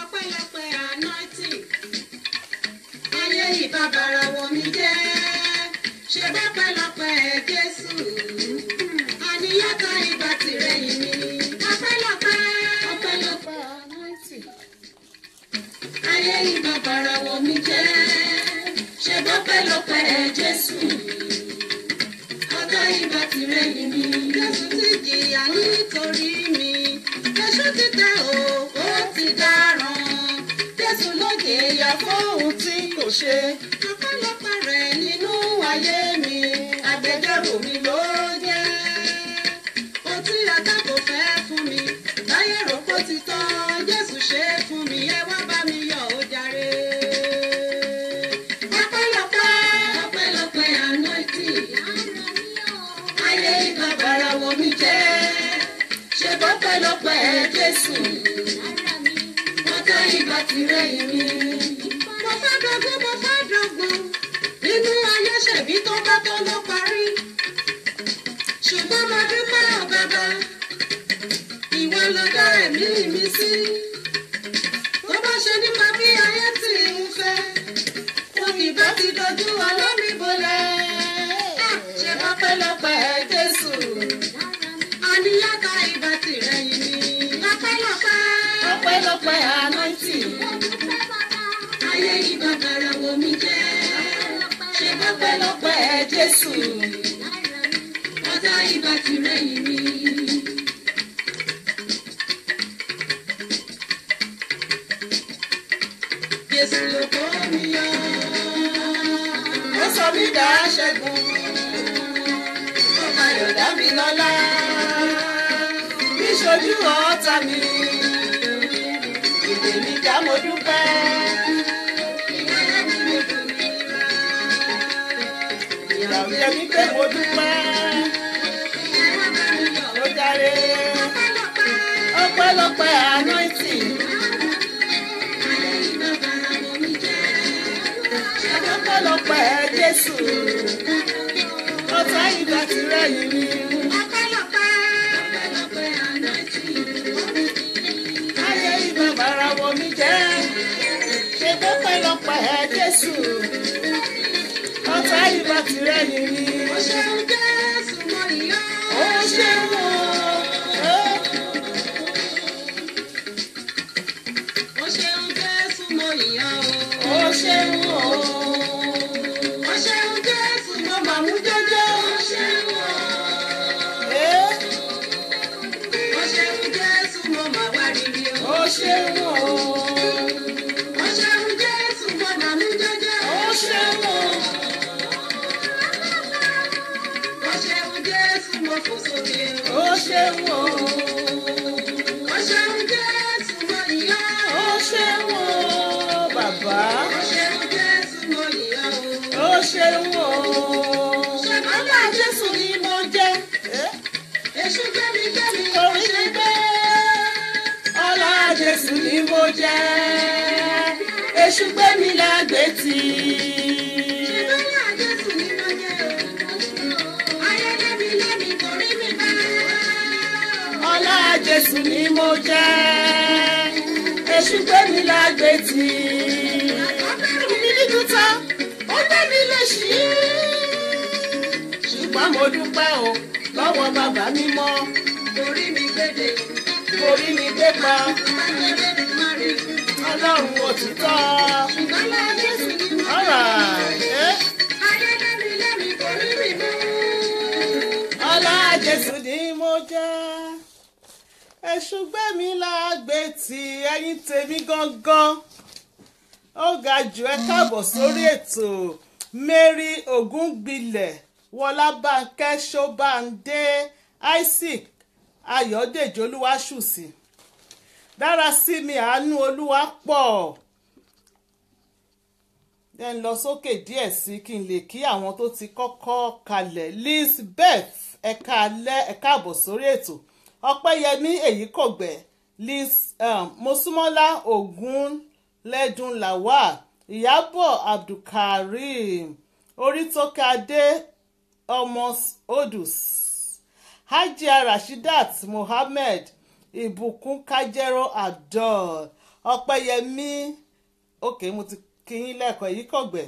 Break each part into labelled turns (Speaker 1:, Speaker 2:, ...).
Speaker 1: ọpẹ́lọpẹ́ anointing. Ayé ìbàbàrà wọ̀ mí jẹ́. Ṣe bọ́pẹ́lọpẹ́ Jésù? Àníyàtọ̀ ìgbà tirẹ̀ yìí ni ọpẹ́lọpẹ́ ọpẹ́lọpẹ́ anointing. Ayé ìbàbàrà wọ̀ mí jẹ́. Ṣe bọ́pẹ́lọpẹ́ Jésù? Ọjọ́ ìgbà tirẹ̀ yìí ni Jésù ti jìyà nítorí kò ṣe. Ọpẹ́lọpẹ́ rẹ̀ nínú ayé mi agbẹjọ́rò mi ló jẹ́ ṣẹ̀bí tó bá tó ló parí. Ṣùgbọ́n mo dúpẹ́ ọ̀ bàbá. Ìwọ ló dá ẹ̀mí mi sí. tó bá ṣe nípa bí ayé tí ń fẹ́ wọn kì bá ti dojú ọlọ́mí bolẹ̀. ṣe tirẹ̀ yìí ni. Ọpẹ́lọpẹ́ ọpẹ́lọpẹ́ anointing Jésù. Ọjọ́ ìbá tirẹ̀ yìí ni. Jésù ló kó mi yọ. Ó sọ mí dá ṣẹ́gun. Ó máa yọ̀ dá mi lọ́lá. Níṣojú ọ̀tá mi. Ìdè mi dá mo dúpẹ́. Pé mo dúpẹ́ ó jáde ọpẹ́lọpẹ́ anointing. ọpẹ́lọpẹ́ Jésù ọ̀tá ìgbà tirẹ̀ yìí ni. ayé ìgbà bàrà wọ̀ mí jẹ́ ṣe ọpẹ́lọpẹ́ Jésù ọ̀tá ìgbà tirẹ̀ yìí ni. Ó Èṣù gbẹ́mi gbẹ́mi orí mi gbé. Ọlá Jésù ni mo jẹ́. Èṣù gbẹ́mi lágbé tì. Ṣèbọ́lá Jésù ni mo jẹ́ mi. Èṣù tì. Mi nínú ó gbé mi lè ṣí ṣùgbọ́n mo dúpẹ́ o lọ́wọ́ bàbá mi mọ́. Orí mi gbèdè orí mi gbé pa. ọlọ́run òtítọ́.
Speaker 2: Ọ̀rà ẹ́
Speaker 1: mú.
Speaker 2: ọlá Jésù ni mo jẹ́. Èṣù gbé mi lágbé tí ẹ̀yin tèmi gangan. Ó ga jù ẹ káàbọ̀ sórí ètò Mary Ògúngbilẹ̀ Wọlábànkẹ́ Ṣọ́bàndé Isaac Ayọ̀dèjì Olúwaṣùsì. Dára sí mi àánú Olúwa pọ̀. Ẹ ń lọ sókè díẹ̀ sí kí n lè kí àwọn tó ti kọ́kọ́ kalẹ̀. Lizbeth ẹ̀ka alẹ́ ẹ̀ka àbọ̀ sórí ètò. Ọpẹ́yẹmí èyí kò gbẹ̀ Liz um, mosúmọ́lá ogun lẹ́dùn lawal ìyábọ̀ abdulkareem orítókadé ọmọ odus hajia rashidat mohammed ìbùkún kájẹ́rò abdul ọ̀pẹ́yẹmí. Òkè mo ti kíyín lẹ́ẹ̀kan èyí kọ̀gbẹ́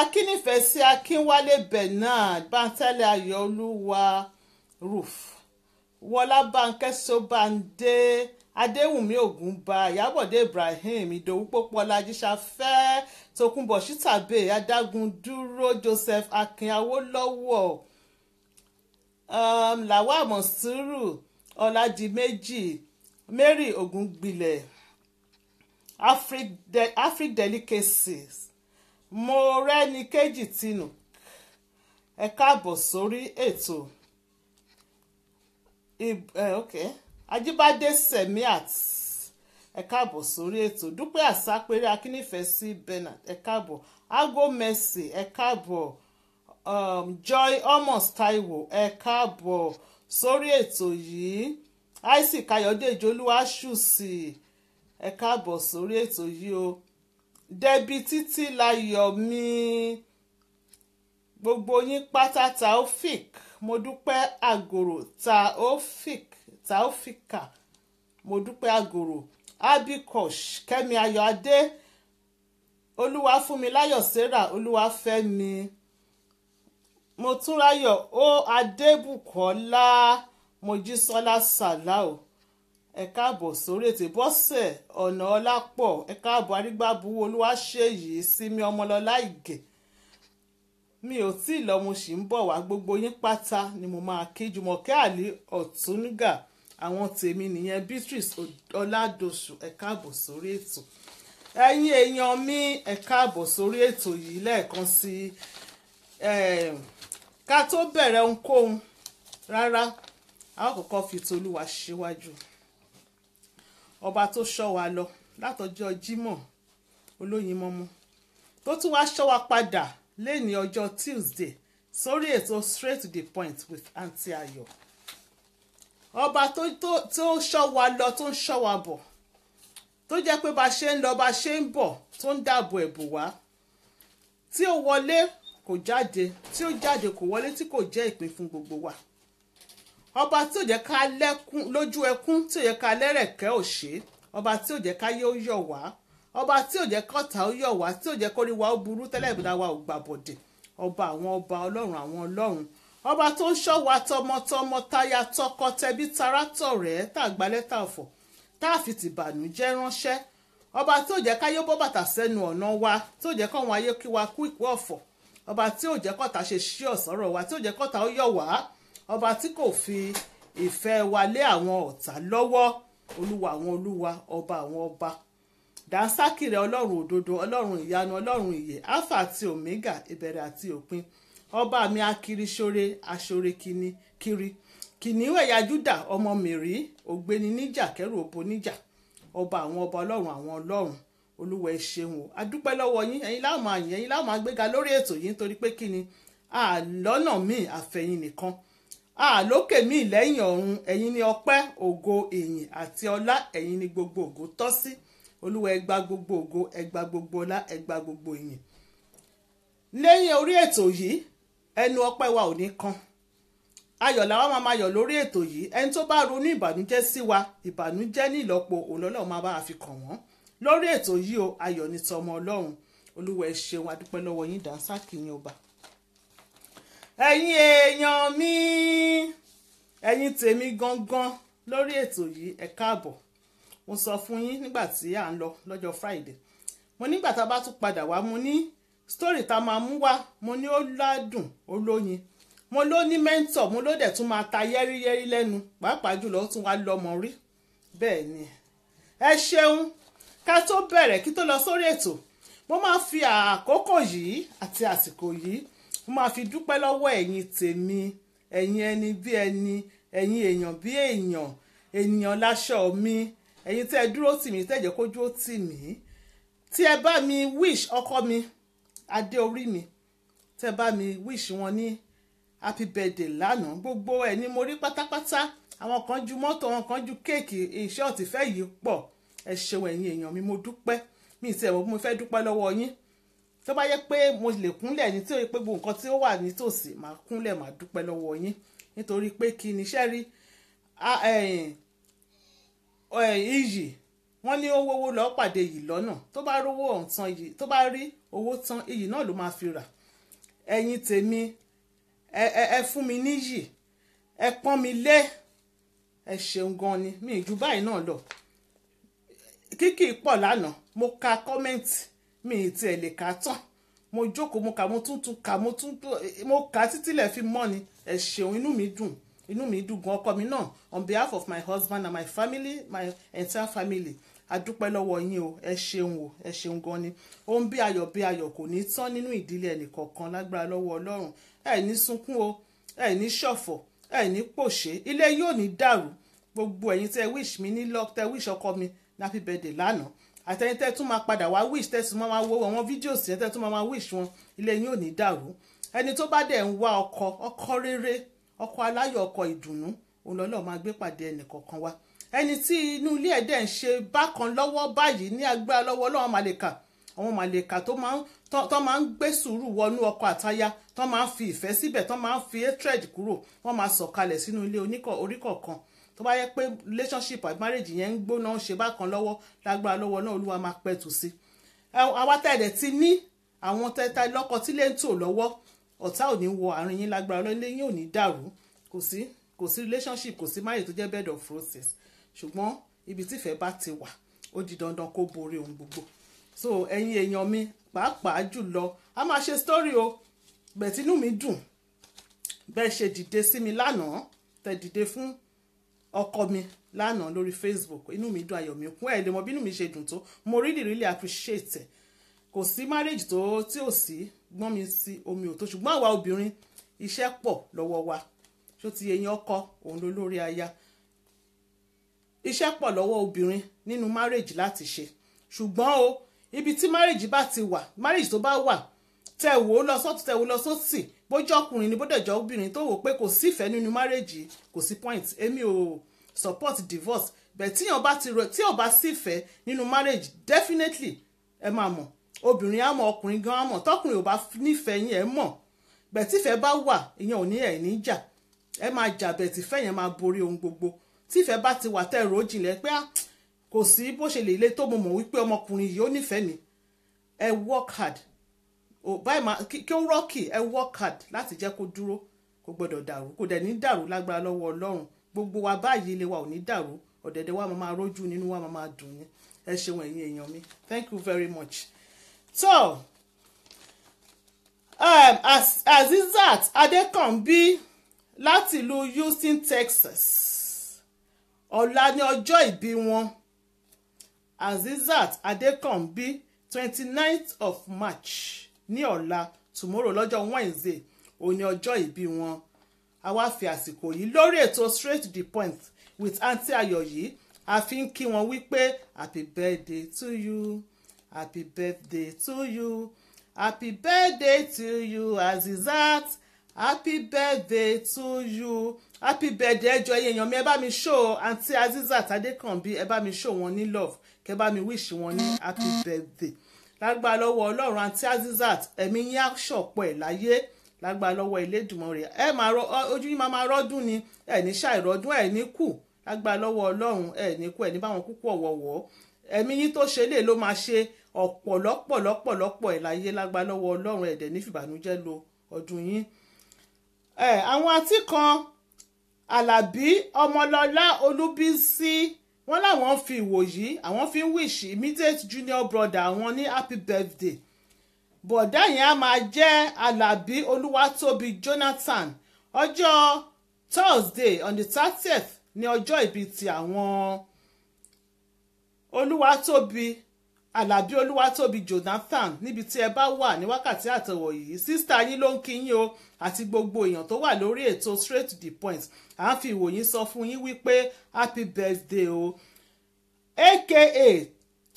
Speaker 2: akínnífẹ̀ẹ́ sí akínwálé bernard bántẹ́lẹ̀ ayọ̀olúwa roof wọlá bánkẹ́ sọ́bàndé adéwùmí ògúnba ìyábọ̀dé ibrahim ìdòwú pópọ́lá jíṣàfẹ́ tòkunbọ̀ ṣítàbé adágún dúró joseph akin awólọ́wọ̀ um, lawal monsuru ọ̀làdìmẹ́jì mary ògúngbìlẹ̀ afric, de, afric delicacies mo rẹ́ni kejì tinú ẹ káàbọ̀ sórí ètò ajíbádé semiat ẹ káàbọ̀ sórí ètò. Dúpẹ́ àsápẹ́rẹ́ akínífẹ̀ẹ́ sí bernard ẹ káàbọ̀. Ago mercy ẹ káàbọ̀ um, joy amos taiwo ẹ káàbọ̀ sórí ètò yìí. Isaac ayọ̀dèjì olúwaṣùsì ẹ káàbọ̀ sórí ètò yìí o. Debi títí láyọ̀ mi. Gbogbo yín pátá taofik mo dúpẹ́ àgòrò taofik taofika mo dúpẹ́ àgòrò. Abikosh kẹ́mi ayọ̀adé olúwafúnmiláyọ̀ sarah olúwafẹ́mi motúnráyọ̀ ó adébùkọ́lá mojísọ́lá sàláò ẹ káàbọ̀ sórí ètò ìbọ́sẹ̀ ọ̀nà ọlápọ̀. Ẹ káàbọ̀ arígbábù olúwaṣeyì sími ọmọlọ́lá ìgè. Mi ò tí ì lọ mo sì ń bọ̀ wá. Gbogbo yín pátá ni mo máa kí jùmọ̀kẹ́ àlí ọ̀túnúgà. Àwọn tèmi nìyẹn beatrice ọládọ̀sù ẹ káàbọ̀ sórí ètò. Ẹ̀yin èèyàn mi ẹ káàbọ̀ sórí ètò yìí lẹ́ẹ̀kan sí ká tó bẹ̀rẹ̀ ohunkóhun rárá a ó kọ́kọ́ fi tolúwa síwájú. Ọba tó ṣọ́ wa lọ látọjọ́ jímọ̀ olóyin mọ́mọ́ tó tún wá ṣọ́ wa padà lẹ́ni ọjọ́ tuesday sórí ètò straight to the point with aunty ayọ̀. Ọba tó tó ṣọ́ wa lọ tó ń ṣọ́ wa bọ̀ tó jẹ́ pé bá ṣe ń lọ bá ṣe ń bọ̀ tó ń dáàbò ẹ̀bù wá tí ó wọlé kò jáde tí ó jáde kò wọlé tí kò jẹ́ ìpín fún gbogbo wa. Ọba tí ò jẹ́ ká lẹ́kún lójú ẹkún tí ò jẹ́ ká lẹ́rẹ̀kẹ́ òṣè ọba tí ò jẹ́ ká yóò yọ̀ wá ọba tí ò jẹ́ kọ́ta ó yọ̀ wá tí ò jẹ́ kórí wa ó burú tẹ́lẹ̀ ìbúdá wa ò gbàbọ̀dẹ̀ ọba àwọn ọba ọlọ́run àwọn ọlọ́run. Ọba tó ń ṣọ́ wa tọmọtọmọ táyà tọkọ tẹbí tará tọ̀rẹ́ tá àgbá lẹ́tà ọ̀fọ̀ tá a fi tìbànújẹ́ ránṣẹ́. Ọba tí ò jẹ́ ká yóò bọ́ bàtà sẹ́nu ọ̀nà wa tí ò jẹ́ kọ́wọn ayé kí wa kú ìkú ọ̀fọ̀ ọba tí ò jẹ́ kọ́ta ṣe ṣí ọ̀sọ́rọ̀ wa tí ò jẹ́ kọ́ta ó yọ̀ wá. Ọba tí kò fi ìfẹ́ wa lé àwọn ọ̀tá lọ́wọ́. Olúwa àwọn olúwa ọba àwọn ọba. Dànsákìrẹ ọlọ́run òdodo ọlọ́run ìyanu ọlọ́run ìyè alpha àti omega ìbẹ̀rẹ̀ àti òpin. Ọba mi akiri ṣore aṣore kini kiri kìnìún ẹ̀yà júdà ọmọ mèrí ògbéni níjà kẹrù òbò níjà. Ọba àwọn ọba ọlọ́run àwọn ọlọ́run olúwa ẹ ṣeun o. Adúpẹ́ lọ́wọ́ yín. Ẹ̀yin láwọn máa yìn ẹ̀yin láwọn máa lórí ètò yìí nítorí pé kí ni? Àlọ́nà míì àfẹ̀yìn nìkan. Àlókè míì lẹ́yìn ọ̀run ẹ̀yin ni ọpẹ́ ògo ìyìn àti ọlá ẹ̀yin ni gbogbo ògo tọ́ sí. Olúwa ẹ gba gbogbo ògo ẹ gba gbogbo ọlá ẹ gba gbogbo ìyìn. Lẹ́yìn orí ètò yìí ẹnu ọpẹ́ wa ò ní kan. Ayọ̀ làwọn máa máa yọ̀ lórí ètò yìí. Ẹni tó bá ronú ìbànújẹ́ sí wa ìbànújẹ́ ní ìlọ́po òlọ́lọ́ máa bá a fi kàn wọ́n lórí ètò yìí o ayọ̀ ní tọmọ ọlọ́run. Olúwa ẹ ṣeun adúpẹ́ lọ́wọ́ yín dànsákì yín ọba ẹ̀yin èèyàn mi ẹ̀yin tèmi gangan lórí ètò yìí ẹ káàbọ̀. Mo sọ fún yín nígbà tí à ń lọ lọ́jọ́ friday. Mo nígbà tá a bá tún padà wá mo ní story tá a máa mú wá mo ní ó ládùn ó mo ló ní mẹ́ńtọ̀ mo ló dẹ̀ tún máa ta yẹ́rìyẹ́rì lẹ́nu pàápàá jùlọ ó tún wá lọ́mọ rí. Bẹ́ẹ̀ ni ẹ ṣeun ká tó bẹ̀rẹ̀ kí tó lọ sórí ètò mo máa fi àkókò yìí àti àsìkò yìí mo máa fi dúpẹ́ lọ́wọ́ ẹ̀yin tèmi ẹ̀yin ẹni bí ẹni ẹ̀yin èèyàn bí èèyàn ènìyàn láṣọ mi ẹ̀yin tẹ́ ẹ dúró tì mí tẹ́ ẹ jẹ́ kójú ó tì mí. Tí ẹ bá mi wish ọkọ mi adé orí mi. Tẹ́ ẹ bá mi wish wọn ní happy birthday lánàá. Gbogbo ẹ̀ ni mo rí pátápátá. Àwọn kan ju mọ́tò àwọn kan ju kéèkì iṣẹ́ ọ̀tìfẹ́ yìí pọ̀ ẹ ṣeun ẹ̀yin èèyàn mi mo dúpẹ́. Mi ì tiẹ̀ mọ̀ bí mo fẹ́ dúpẹ́ lọ́wọ́ yín. Tó bá yẹ pé mo lè kúnlẹ̀ ní tí ó yẹ pé gbogbo nǹkan tí ó wà nítòsí máa kúnlẹ̀ máa dúpẹ́ lọ́wọ́ yín. Nítorí pé kí ni iṣẹ́ rí? Iyì wọ́n ní owó lọ́ọ́ pàdé yìí lọ́nà. Tó bá rówó ọ̀hún tán iyì tó bá rí owó tán iyì náà ló máa fi rà. Ẹ̀yin tèmi ẹ fún mi níyì ẹ pọ́n mi lé. Ẹ ṣeun gan ni. Mi ì ju báyìí náà lọ kíkì pọ̀ lánàá mo ka kọ́mẹ́ǹtì mi ì tiẹ̀ lè kà á tán. Mo jókòó mo kà mo tún tún kà mo tún mo kà á títí lẹ̀ fi mọ́ ni. Ẹ ṣeun inú mi dùn inú mi dùn gan ọkọ mi náà. On behalf of my husband and my family my entire family adúpẹ́ lọ́wọ́ yín o. Ẹ ṣeun o ẹ ṣeun gan ni. Ohun bí ayọ̀ bí ayọ̀ kò ní tán nínú ìdílé ẹnìkọ̀ọ̀kan lágbára lọ́wọ́ ọlọ́run. Ẹ ní sunkún o ẹ ní ṣọ̀fọ̀ ẹ ní pòṣé ilé yóò ní dàrú. Gbogbo ẹ̀yin tẹ́ wish mi ní luck tẹ́ wish ọkọ mi ní happy birthday lánàá. Àtẹ̀yìn tẹ́ tún máa padà wá wish tẹ́ tún máa wo àwọn fídíòsì yẹn tẹ́ tún máa wish wọn ilé yóò ní dàrú. Ẹni tó bá dẹ̀ ń wá ọkọ ọkọ rere ọkọ aláyọ̀ ọkọ ìdùnnú òun lọ́lọ́ máa gbé pàdé ẹnìkọ̀ọ̀kan wa ẹni tí inú ilé ẹ̀ dẹ̀ ń ṣe bákan lọ́wọ́ báyìí ní agbára lọ́wọ́ ọlọ́run màlẹ́kà àwọn màlẹ́kà tó máa ń gbé sùúrù wọnú ọkọ àtaya tó máa ń fi ìfẹ́ síbẹ̀ tó máa ń fi hatred kúrò wọ́n máa sọ̀kalẹ̀ sínú ilé oríkọ̀ọ̀kan tó bá yẹ pé relationship àti marriage yẹn ń gbóná ṣe bákan lọ́wọ́ lágbára lọ́wọ́ náà olúwa máa pẹ̀tù sí. Àwa tẹ̀lẹ̀ ti ní àwọn tẹ̀ta lọ́kọ tí lè ń tò lọ́wọ́ ọ̀tá ò ní wọ àárín yín lágbára lọ́lé yín ò ní dàrú. Kò sí kò sí relationship kò sí marriage tó jẹ́ bed of roses. Ṣùgbọ́n ibi tífẹ̀ẹ́ bá ti wà ó di dandan kó borí ohun gbogbo. So ẹ̀yin èèyàn mi pàápàá jùlọ a máa ṣe story o. Bẹ̀tínú mi dùn. Bẹ́ẹ̀ ṣe dìde sí mi lánàá tẹ̀ dìde fún ọkọ mi lánàá lórí Facebook. Inú mi dùn ayọ̀ mi kún. Ẹ̀ lè mọ bí inú mi ṣe dùn tó. Mo really really appreciate ẹ̀. Kò sí marriage tó tí ò sí gbọ́n mi sí omi ò tó. Ṣùgbọ́n àwa obìnrin iṣẹ́ pọ̀ lọ́wọ́ wa. Ṣó ti yẹyin ọkọ òun ló lórí aya. Iṣẹ́ pọ̀ lọ́wọ́ obìnrin nínú marriage láti ṣe. Ṣùgbọ́n o ibi tí marriage bá ti wà marriage tó bá wà tẹ wò ó lọ sọ́tún tẹ wò ó lọ sósì. Bójú ọkùnrin ni bódẹ̀jọ́ obìnrin tó wò pé kò sífẹ̀ẹ́ nínú marriage kò sí point. Èmi ò support divorce. Bẹ́ẹ̀ tíyàn bá ti rọ tí ò bá sífẹ̀ẹ́ nínú marriage definitely ẹ máa mọ̀. Obìnrin á mọ̀ ọkùnrin gan á mọ̀. Tọkùnrin ò bá nífẹ̀ẹ́ yín ẹ mọ̀. Bẹ́ẹ̀ tífẹ̀ẹ́ bá wà ìyẹn ò ní ẹ̀ ní jà. Ẹ máa jà bẹ́ẹ̀ tífẹ̀ẹ́ yẹn máa borí ohun gbogbo. Tífẹ̀ẹ́ bá ti wà tẹ́ ẹ̀rọ jìnlẹ̀ pé kò sí bó ṣe lè le tó. Mo mọ̀ wípé ọmọkùnrin yìí ó nífẹ̀ẹ́ mi. Ẹ work hard báyìí máa kí ó rọ́ọ̀kì ẹ work hard láti jẹ́ kó dúró kò gbọ́dọ̀ dàrú kò dẹ̀ ní dàrú lágbára lọ́wọ́ ọlọ́run. Gbogbo wa báyìí ilé wa ò ní dàrú ọ̀dẹ̀dẹ̀ wa máa rójú nínú wa máa dùn ní ẹ ṣeun ẹ̀yin èèyàn mi. Thank you very much. so um, as Azizat Adékànbí láti ìlú Houston Texas. Ọ̀la ní ọjọ́ ìbí wọn. Azizat Adékànbí twenty ninth of March ní ọ̀la tomorrow lọ́jọ́ Wednesday òní ọjọ́ ìbí wọn. A wá fi àsìkò yìí lórí ètò straight to the point with aunty ayọ̀ yìí. A fi ń kí wọn wípé happy birthday to you happy birthday to you happy birthday to you Azizat happy birthday to you. Happy birthday ẹjọ ẹyẹ èèyàn mi ẹ bá mi show aunty Azizat Adékànbí ẹ bá mi show wọn ní love kẹ bá mi wish wọn ní happy birthday lágbára lọ́wọ́ ọlọ́run àti Azizat ẹ̀mí yín á ṣọ̀pọ̀ ẹ̀ láyé. Lágbára lọ́wọ́ Elédùmarè ẹ máa rọ ojú yín máa rọ́dún ni. Ẹ ní ṣàìrọ́dún ẹ ní kù. Lágbára lọ́wọ́ ọlọ́run ẹ ní kú ẹ ní báwọn kúkú ọ̀wọ̀wọ́. Ẹ̀mí yín tó ṣe lè ló máa ṣe ọ̀pọ̀lọpọ̀lọpọ̀lọpọ̀ ẹ̀ láyé. Lágbára lọ́wọ́ ọlọ́run ẹ̀dẹ̀ ní fìbànújẹ́ lo ọdún yín. àwọn àti kan Àlàbí Ọmọlọ́lá Olúbísí wọ́n láwọn fi ìwòyí àwọn fi ń wish immediate junior brother àwọn ní happy birthday. Bọ̀dá yẹn á máa jẹ́ Àlàbí Olúwatóbi Jonathan. Ọjọ́ Thursday on the thirtieth ní ọjọ́ ìbí ti àwọn Olúwatóbi Àlàbí Olúwatóbi Jonathan níbi tí ẹ bá wà ní wákàtí àtẹ̀wọ̀ yìí sísítà yín ló ń kí yín o àti gbogbo èèyàn tó wà lórí ètò straight to the point. À ń fi ìwòyìn sọ fún yín wípé happy birthday o. Aka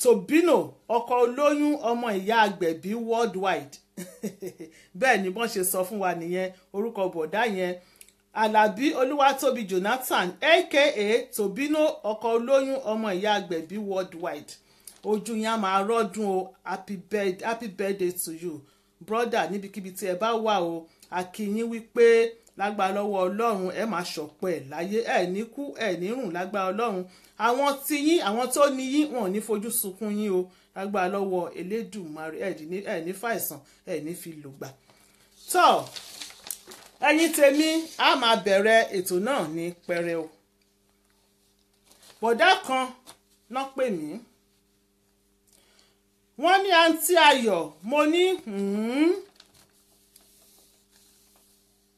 Speaker 2: Tobino ọkọ olóyún ọmọ ìyá agbẹ̀bí worldwide. Bẹ́ẹ̀ ni wọ́n ṣe sọ fún wa nìyẹn orúkọ bọ̀dá yẹn. Àlàbí Olúwatóbi Jonathan aka Tobino ọkọ olóyún ọmọ ìyá agbẹ̀bí worldwide ojú yẹn á máa rọ́dún o. Happy birthday, happy birthday to you. Brother níbikíbi tí ẹ bá wà o akínyín wípé lágbára lọ́wọ́ ọlọ́run ẹ máa ṣọ̀pọ̀ ẹ̀ láyé. Ẹ ní kú ẹ ní rùn lágbára ọlọ́run. Àwọn tí yín àwọn tó ní yín wọn ò ní fojú sunkún yín o. Lágbára lọ́wọ́ elédùnmarè ẹ ní fàìsàn ẹ ní fi lògbà. tọ́ ẹ̀yin tèmi a máa bẹ̀rẹ̀ ètò náà ní pẹrẹu. Bọ̀dá kan náà pè mí wọ́n ní àǹtí ayọ̀ mo ní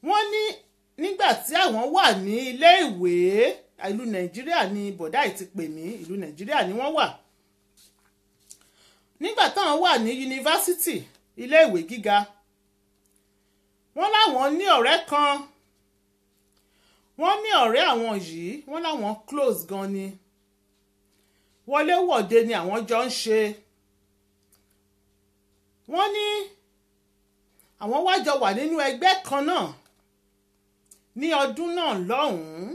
Speaker 2: wọ́n ní nígbà tí àwọn wà ní ilé ìwé ìlú nàìjíríà ni bọ̀dá yìí ti pè mí ìlú nàìjíríà ni wọ́n wà. Nígbà táwọn wà ní yunifásitì ilé ìwé gíga wọ́n láwọn ní ọ̀rẹ́ kan. Wọ́n ní ọ̀rẹ́ àwọn yìí wọ́n láwọn close gan ni. Wọléwọ̀de ni àwọn jọ ń ṣe wọ́n ní àwọn wá jọ wà nínú ẹgbẹ́ kan náà ní ọdún náà lọ́hùn-ún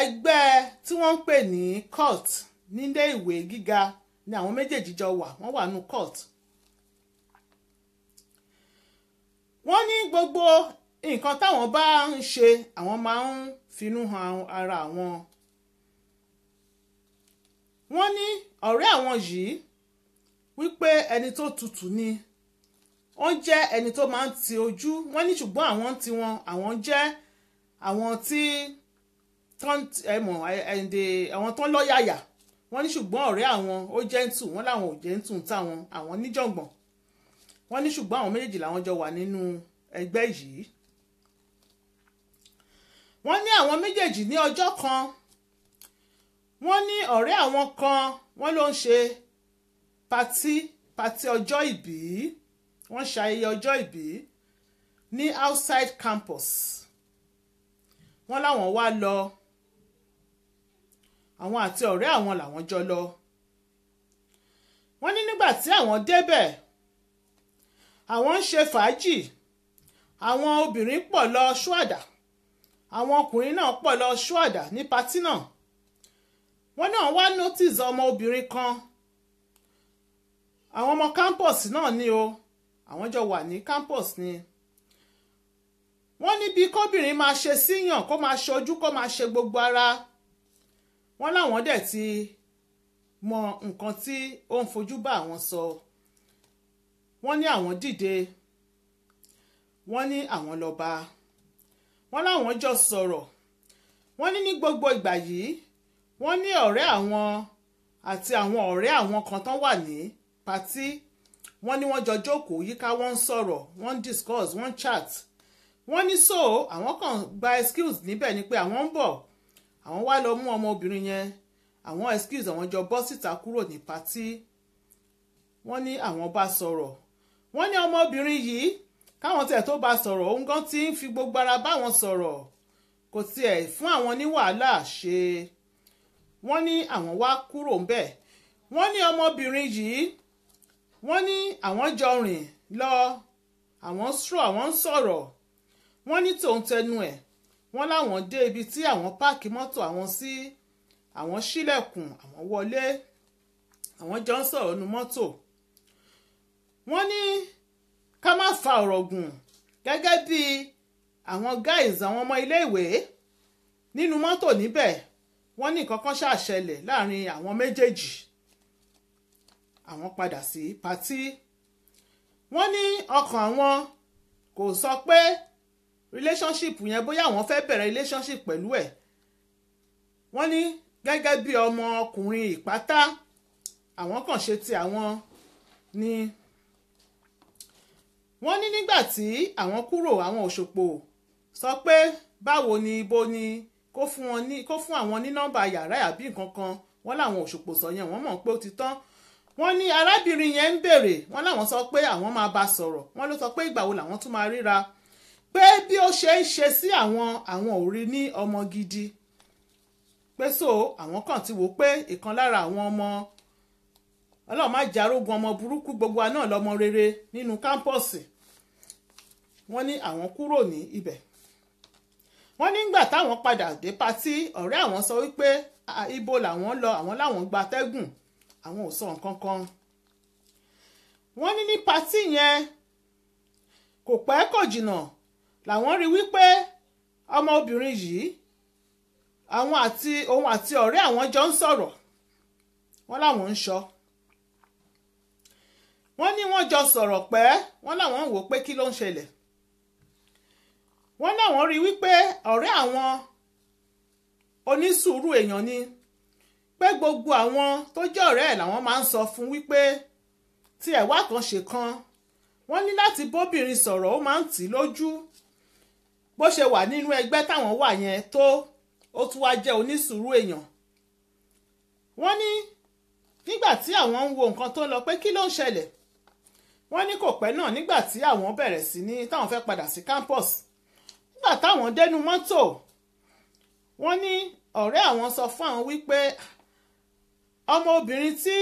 Speaker 2: ẹgbẹ́ tí wọ́n ń pè ní court nílé ìwé gíga ni àwọn méjèèjì jọ wà wọ́n wà nínú court. wọ́n ní gbogbo nǹkan táwọn bá ń ṣe àwọn máa ń finú han ara àwọn. wọ́n ní ọ̀rẹ́ àwọn yìí wípé ẹni tó tutù ni. Wọ́n jẹ́ ẹni tó máa ń ti ojú. Wọ́n ní ṣùgbọ́n àwọn tí wọn. Àwọn jẹ́ àwọn tí àwọn ń lọ́yàyà. Wọ́n ní ṣùgbọ́n ọ̀rẹ́ àwọn ó jẹ́ǹtù wọ́n láwọn ò jẹ́ǹtù táwọn àwọn níjọ̀gbọ̀n wọ́n ní ṣùgbọ́n àwọn méjèèjì làwọn jọ wà nínú ẹgbẹ́ yìí. Wọ́n ní àwọn méjèèjì ní ọjọ́ kan. Wọ́n ní ọ̀rẹ́ àwọn kan. Wọ́n ló ń ṣe patí patí ọjọ́ ìbí wọ́n ṣayẹyẹ ọjọ́ ìbí ní outside campus. Wọ́n láwọn wá lọ àwọn àti ọ̀rẹ́ àwọn làwọn jọ lọ. Wọ́n ní nígbà tí àwọn débẹ̀ àwọn ń ṣe fàájì. Àwọn obìnrin pọ̀ lọ ṣúàdà àwọn ọkùnrin náà pọ̀ lọ ṣúàdà ní patí náà. Wọ́n náà wá notice ọmọ obìnrin kan àwọn ọmọ campus náà ní o. Àwọn jọ wà ní campus ni. Wọ́n ní bí kóbìnrin máa ṣe síyàn kó máa ṣojú kó máa ṣe gbogbo ara. Wọ́n láwọn dẹ̀ ti mọ nǹkan tí ó ń fojú bá àwọn sọ. Wọ́n ní àwọn dìde. Wọ́n ní àwọn lọ wọ́n láwọn jọ sọ̀rọ̀. Wọ́n ní ní gbogbo ìgbà yìí wọ́n ní ọ̀rẹ́ àwọn àti àwọn ọ̀rẹ́ àwọn kan tán wà ní patí wọ́n ní wọ́n jọ jókòó yíká wọ́n ń sọ̀rọ̀ wọ́n ń discuss wọ́n ń chat. Wọ́n ní so àwọn kan gba excuse níbẹ̀ ni pé àwọn ń bọ̀. Àwọn wá lọ mú ọmọbìnrin yẹn. Àwọn excuse àwọn jọ bọ́ síta kúrò ní patí wọ́n ní àwọn bá sọ̀rọ̀. Wọ́n ní ọmọbìnrin yìí káwọn tẹ̀ tó bá sọ̀rọ̀ òun gan ti ń fi gbogbo ara báwọn sọ̀rọ̀. Kò tiẹ̀ fún àwọn ní wàhálà ṣe. Wọ́n ní àwọn wá kúrò ń bẹ̀. Wọ́n ní ọmọbìnrin yìí wọ́n ní àwọn jọ rìn lọ àwọn sọ àwọn ń sọ̀rọ̀. Wọ́n ní tòun tẹnu ẹ̀. Wọ́n láwọn dé ibi tí àwọn páàkì mọ́tò àwọn sí. Àwọn ṣílẹ̀kùn àwọn wọlé. Àwọn jọ ń sọ̀rọ̀ nu mọ́tò. Wọ́n ní ká má fa ọ̀rọ̀ gùn gẹ́gẹ́ bí àwọn guys àwọn ọmọ iléèwé nínú mọ́tò níbẹ̀. Wọ́n ní nǹkan kan ṣàṣẹlẹ̀ láàárín àwọn méjèèjì àwọn padà sí patí. Wọ́n ní ọkàn àwọn kò sọ pé relationship yẹn bóyá àwọn fẹ́ bẹ̀rẹ̀ relationship pẹ̀lú ẹ̀. Wọ́n ní gẹ́gẹ́ bí ọmọ ọkùnrin ìpátá àwọn kàn ṣe ti àwọn ni. Wọ́n ní nígbà tí àwọn kúrò àwọn òṣòpò sọ pé báwo ni ibo ni kó fún àwọn ní nọ́mbà yàrá àbí nǹkan kan. Wọ́n láwọn òṣòpò sọ yẹn wọ́n mọ̀ pé ó ti tán wọ́n ní arábìnrin yẹn ń béèrè wọ́n láwọn sọ pé àwọn máa bá sọ̀rọ̀. Wọ́n ló sọ pé ìgbà wo làwọn tún máa ríra? Pé bí ó ṣe ń ṣe sí àwọn àwọn ò rí ní ọmọ gidi. Pé so àwọn kàn ti wò pé ìkan lára àwọn ọmọ. Ọlọ́run má jarógun ọmọ burúkú gbogbo wa náà lọ́mọ rere nínú kámpọ̀sì wọ́n ní àwọn kúrò ní ibẹ̀. Wọ́n nígbà táwọn padà dé patí ọ̀rẹ́ àwọn sọ wípé ibo làwọn lọ? Àwọn làwọn gba tẹ́gùn àwọn ò sọ nǹkan kan. Wọ́n ní ní patí yẹn kò pẹ́ kò jìnnà làwọn rí wípé ọmọbìnrin yìí àwọn àti òun àti ọ̀rẹ́ àwọn jọ ń sọ̀rọ̀. Wọ́n láwọn ń sọ. Wọ́n ní wọ́n jọ sọ̀rọ̀ pẹ́ wọ́n láwọn ń wò pé kí ló ń ṣẹlẹ̀. Wọ́n láwọn rí wípé ọ̀rẹ́ àwọn onísùúrù èèyàn ni pé gbogbo àwọn tó jẹ́ ọ̀rẹ́ ẹ̀ làwọn máa ń sọ fún wípé tí ẹ̀ wá kan ṣe kan wọ́n ní láti bóbìnrin sọ̀rọ̀ ó máa ń tì lójú. Bó ṣe wà nínú ẹgbẹ́ táwọn wà yẹn tó ó tún wáá jẹ́ onísùúrù èèyàn. Wọ́n ní nígbà tí àwọn ń wo nǹkan tó ń lọ pé kí ló ń ṣẹlẹ̀? Wọ́n ní kò pẹ́ náà nígbà tí àwọn bẹ̀rẹ̀ sí ní táwọn fẹ́ padà sí campus. Nígbà táwọn dẹnu mọ́tò wọ́n ní ọ̀rẹ́ àwọn sọ fún àwọn wípé ọmọ obìnrin tí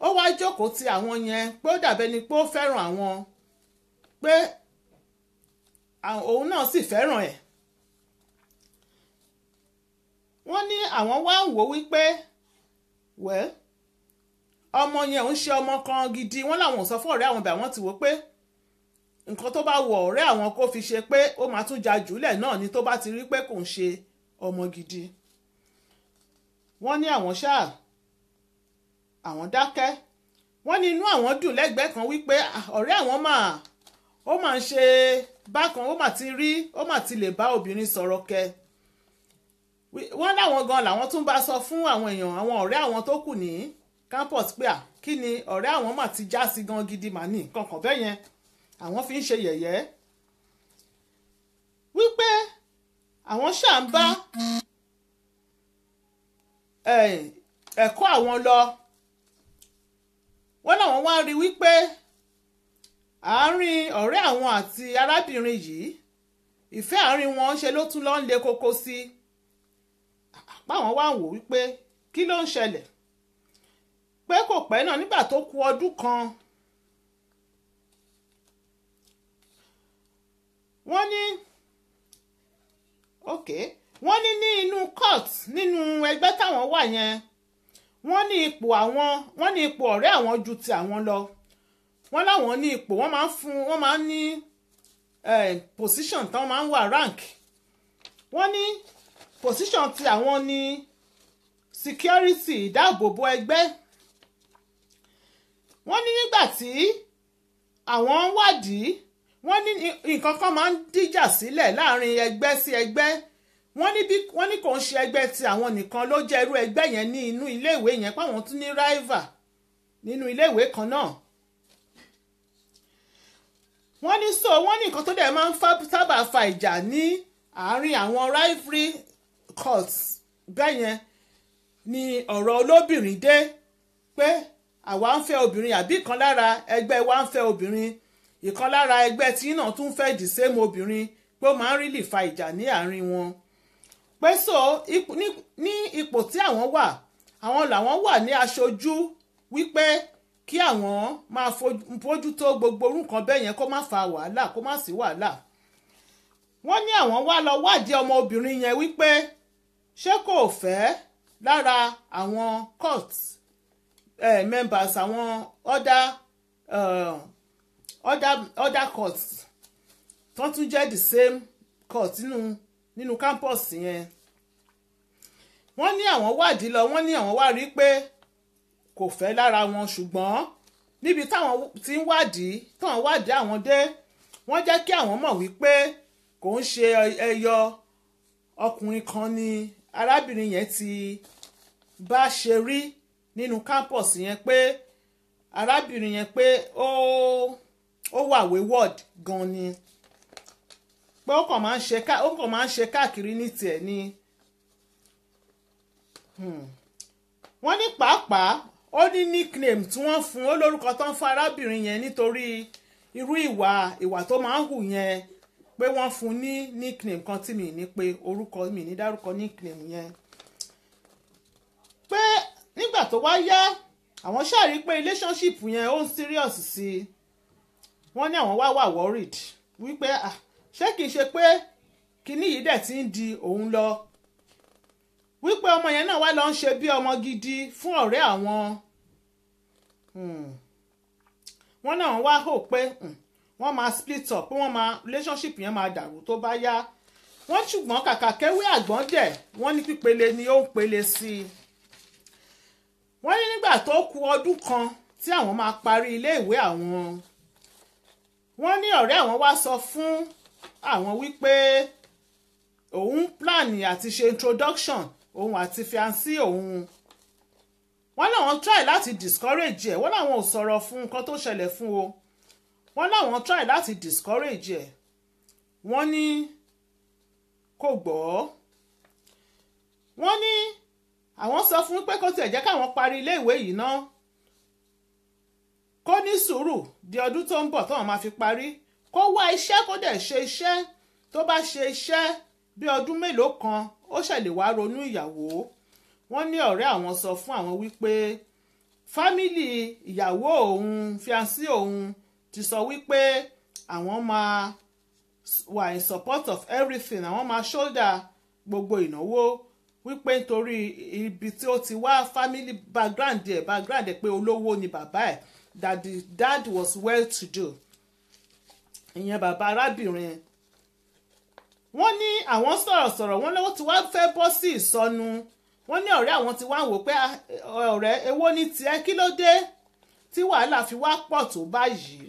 Speaker 2: ó wá jókòó ti àwọn yẹn pé ó dàbẹ́ ni pé ó fẹ́ràn àwọn pé òun náà sì fẹ́ràn ẹ̀. Wọ́n ní àwọn wá ń wò wípé wẹ́ẹ́ ọmọ yẹn ń ṣe ọmọ kan gidi. Wọ́n làwọn ò sọ fún ọ̀rẹ́ àwọn bẹ̀ àwọn ti wò pé nǹkan tó bá wọ ọ̀rẹ́ àwọn kó fi ṣe pé ó máa tún ja jùlẹ̀ náà ni tó bá ti rí pé kò ń ṣe ọmọ gidi. Wọ́n ní àwọn ṣáà àwọn dákẹ́. Wọ́n ní inú àwọn dùn lẹ́gbẹ̀ẹ́ kan wípé ọ̀rẹ́ àwọn máa ó máa ń ṣe bákan ó máa ti rí ó máa ti lè bá obìnrin sọ̀rọ̀ kẹ. Wọ́n láwọn gan làwọn tún bá sọ fún àwọn èèyàn àwọn ọ̀rẹ́ àwọn tó kù ní campus pé à kí ni ọ̀rẹ́ àwọn mà ti já sí gan gidi mà ní kankan bẹ́ẹ̀ yẹn? Àwọn fi ń ṣe yẹ̀yẹ́. Wípé àwọn ṣáà ń bá ẹ̀kọ́ àwọn lọ wọ́n làwọn wá rí wípé àárín ọ̀rẹ́ àwọn àti arábìnrin yìí ìfẹ́ àárín wọn ṣe ló tún lọ ń le koko sí. Báwọn wá wò wípé kí ló ń ṣẹlẹ̀? Pé kò pẹ́ náà nígbà tó ku ọdún kan. Wọ́n ní ok wọ́n ní ní inú court nínú ẹgbẹ́ táwọn wà yẹn wọ́n ní ipò àwọn wọ́n ní ipò ọ̀rẹ́ àwọn ju ti àwọn lọ. Wọ́n láwọn ní ipò wọ́n máa ń fún wọ́n máa ń ní position tán máa ń wà rank. Wọ́n ní position ti àwọn ní security ìdáàbòbò ẹgbẹ́. Wọ́n ní nígbà tí àwọn ń wádìí wọ́n ní nǹkan kan máa ń díjà sílẹ̀ láàárín ẹgbẹ́ sí ẹgbẹ́ wọ́n ní bí wọ́n ní kò ń ṣe ẹgbẹ́ tí àwọn nìkan ló jẹ́ irú ẹgbẹ́ yẹn ní inú iléèwé yẹn páwọn tún ní rival nínú iléèwé kan náà. Wọ́n ní so wọ́n ní nǹkan tó dẹ̀ máa ń sábà fa ìjà ní àárín àwọn rivalry courts bẹ́ẹ̀ yẹn ni ọ̀rọ̀ olóbìnrin dé pé àwa ń fẹ́ obìnrin àbí ìkan lára ẹgbẹ́ wa ń fẹ́ obìnrin ìkan lára ẹgbẹ́ tí náà tún fẹ́ dì sẹ́mu obìnrin pé ó máa ń rí lè fa ìjà ní àárín wọn pé so ní ipò tí àwọn wà àwọn làwọn wà ní aṣojú wípé kí àwọn máa fojú tó gbogbo orúkọ bẹ́ẹ̀ yẹn kó má fa wàhálà kó má sí wàhálà. Wọ́n ní àwọn wá lọ wádìí ọmọ obìnrin yẹn wípé ṣé kò fẹ́ lára àwọn court eh, members àwọn other other other courts. Tó tún jẹ́ the same court nínú nínú campus yẹn wọ́n ní àwọn wádìí lọ wọ́n ní àwọn wá rí pé kò fẹ́ lára wọn ṣùgbọ́n níbi táwọn ti ń wádìí táwọn wádìí àwọn dé wọ́n jẹ́ kí àwọn mọ̀ wípé kò ń ṣe ẹyọ. Ọkùnrin kan ni arábìnrin yẹn ti bá ṣe rí nínú campus yẹn pé arábìnrin yẹn pé ó ó wà wayward gan ni. Pé ó kàn máa ń ṣe káàkiri ní tiẹ̀ ni wọ́n ní pàápàá ó ní nickname tí wọ́n fún ó lórúkọ ń fún arábìnrin yẹn nítorí irú ìwà ìwà tó máa ń hù yẹn pé wọ́n fún ní nickname kan tí mi ní pé orúkọ mi ní dárúkọ nickname yẹn. Pé nígbà tó wá yá àwọn ṣàrí pé relationship yẹn ó ń serious sí i. Wọ́n ní àwọn wá wà worried wípé ṣé kìí ṣe pé kinní yìí dẹ̀ ti ń di òun lọ wípé ọmọ yẹn náà wá lọ ń ṣe bí ọmọ gidi fún ọ̀rẹ́ àwọn. Wọ́n náà wá hò pé wọ́n wọ́n máa split up pé wọ́n máa relationship yẹn máa dàrú tó bá yá. Wọ́n ṣùgbọ́n kàkà kẹ́wé àgbọ̀n dẹ̀ wọ́n ní pípele ni ó ń pele sí i. Wọ́n ní nígbà tó kù ọdún kan tí àwọn máa parí iléèwé àwọn. Wọ́n ní ọ̀rẹ́ àwọn wá sọ fún àwọn wípé òun plan àti ṣe introduction òun àti fiancé òun. Wọ́n láwọn try láti discourage ẹ̀. Wọ́n láwọn ò sọ̀rọ̀ fún nǹkan tó ṣẹlẹ̀ fún o. Wọ́n láwọn try láti discourage ẹ̀. Wọ́n ní kò gbọ́. Wọ́n ní àwọn sọ fún pé kó tiẹ̀ jẹ́ káwọn parí iléèwé yìí ná. Kó ní sùúrù di ọdún tó ń bọ̀ tóun máa fi parí. Kó wá iṣẹ́ kó dẹ̀ ṣe iṣẹ́. Tó bá ṣe iṣẹ́ bí ọdún mélòó kan ó ṣẹ̀lẹ̀ wá ronú ìyàwó. Wọ́n ní ọ̀rẹ́ àwọn sọ fún àwọn wípé fámìlì ìyàwó òun fiancé òun ti sọ wípé àwọn máa wà in support of everything àwọn máa shoulder gbogbo ìnáwó. Wípé nítorí ibi tí ó ti wá family background ẹ̀ background ẹ̀ pé olówó ni bàbá ẹ̀ that the dad was well to do. Ìyẹn bàbá arábìnrin wọ́n ní àwọn sọ̀rọ̀sọ̀rọ̀ wọ́n lọ́wọ́ tí wá fẹ́ bọ́ sí ìsọnù wọ́n ní ọ̀rẹ́ àwọn ti wá ń wò pé ọ̀rẹ́ èwo ni tiẹ̀ kí ló dé tí wàhálà fi wá pọ̀ tó báyìí?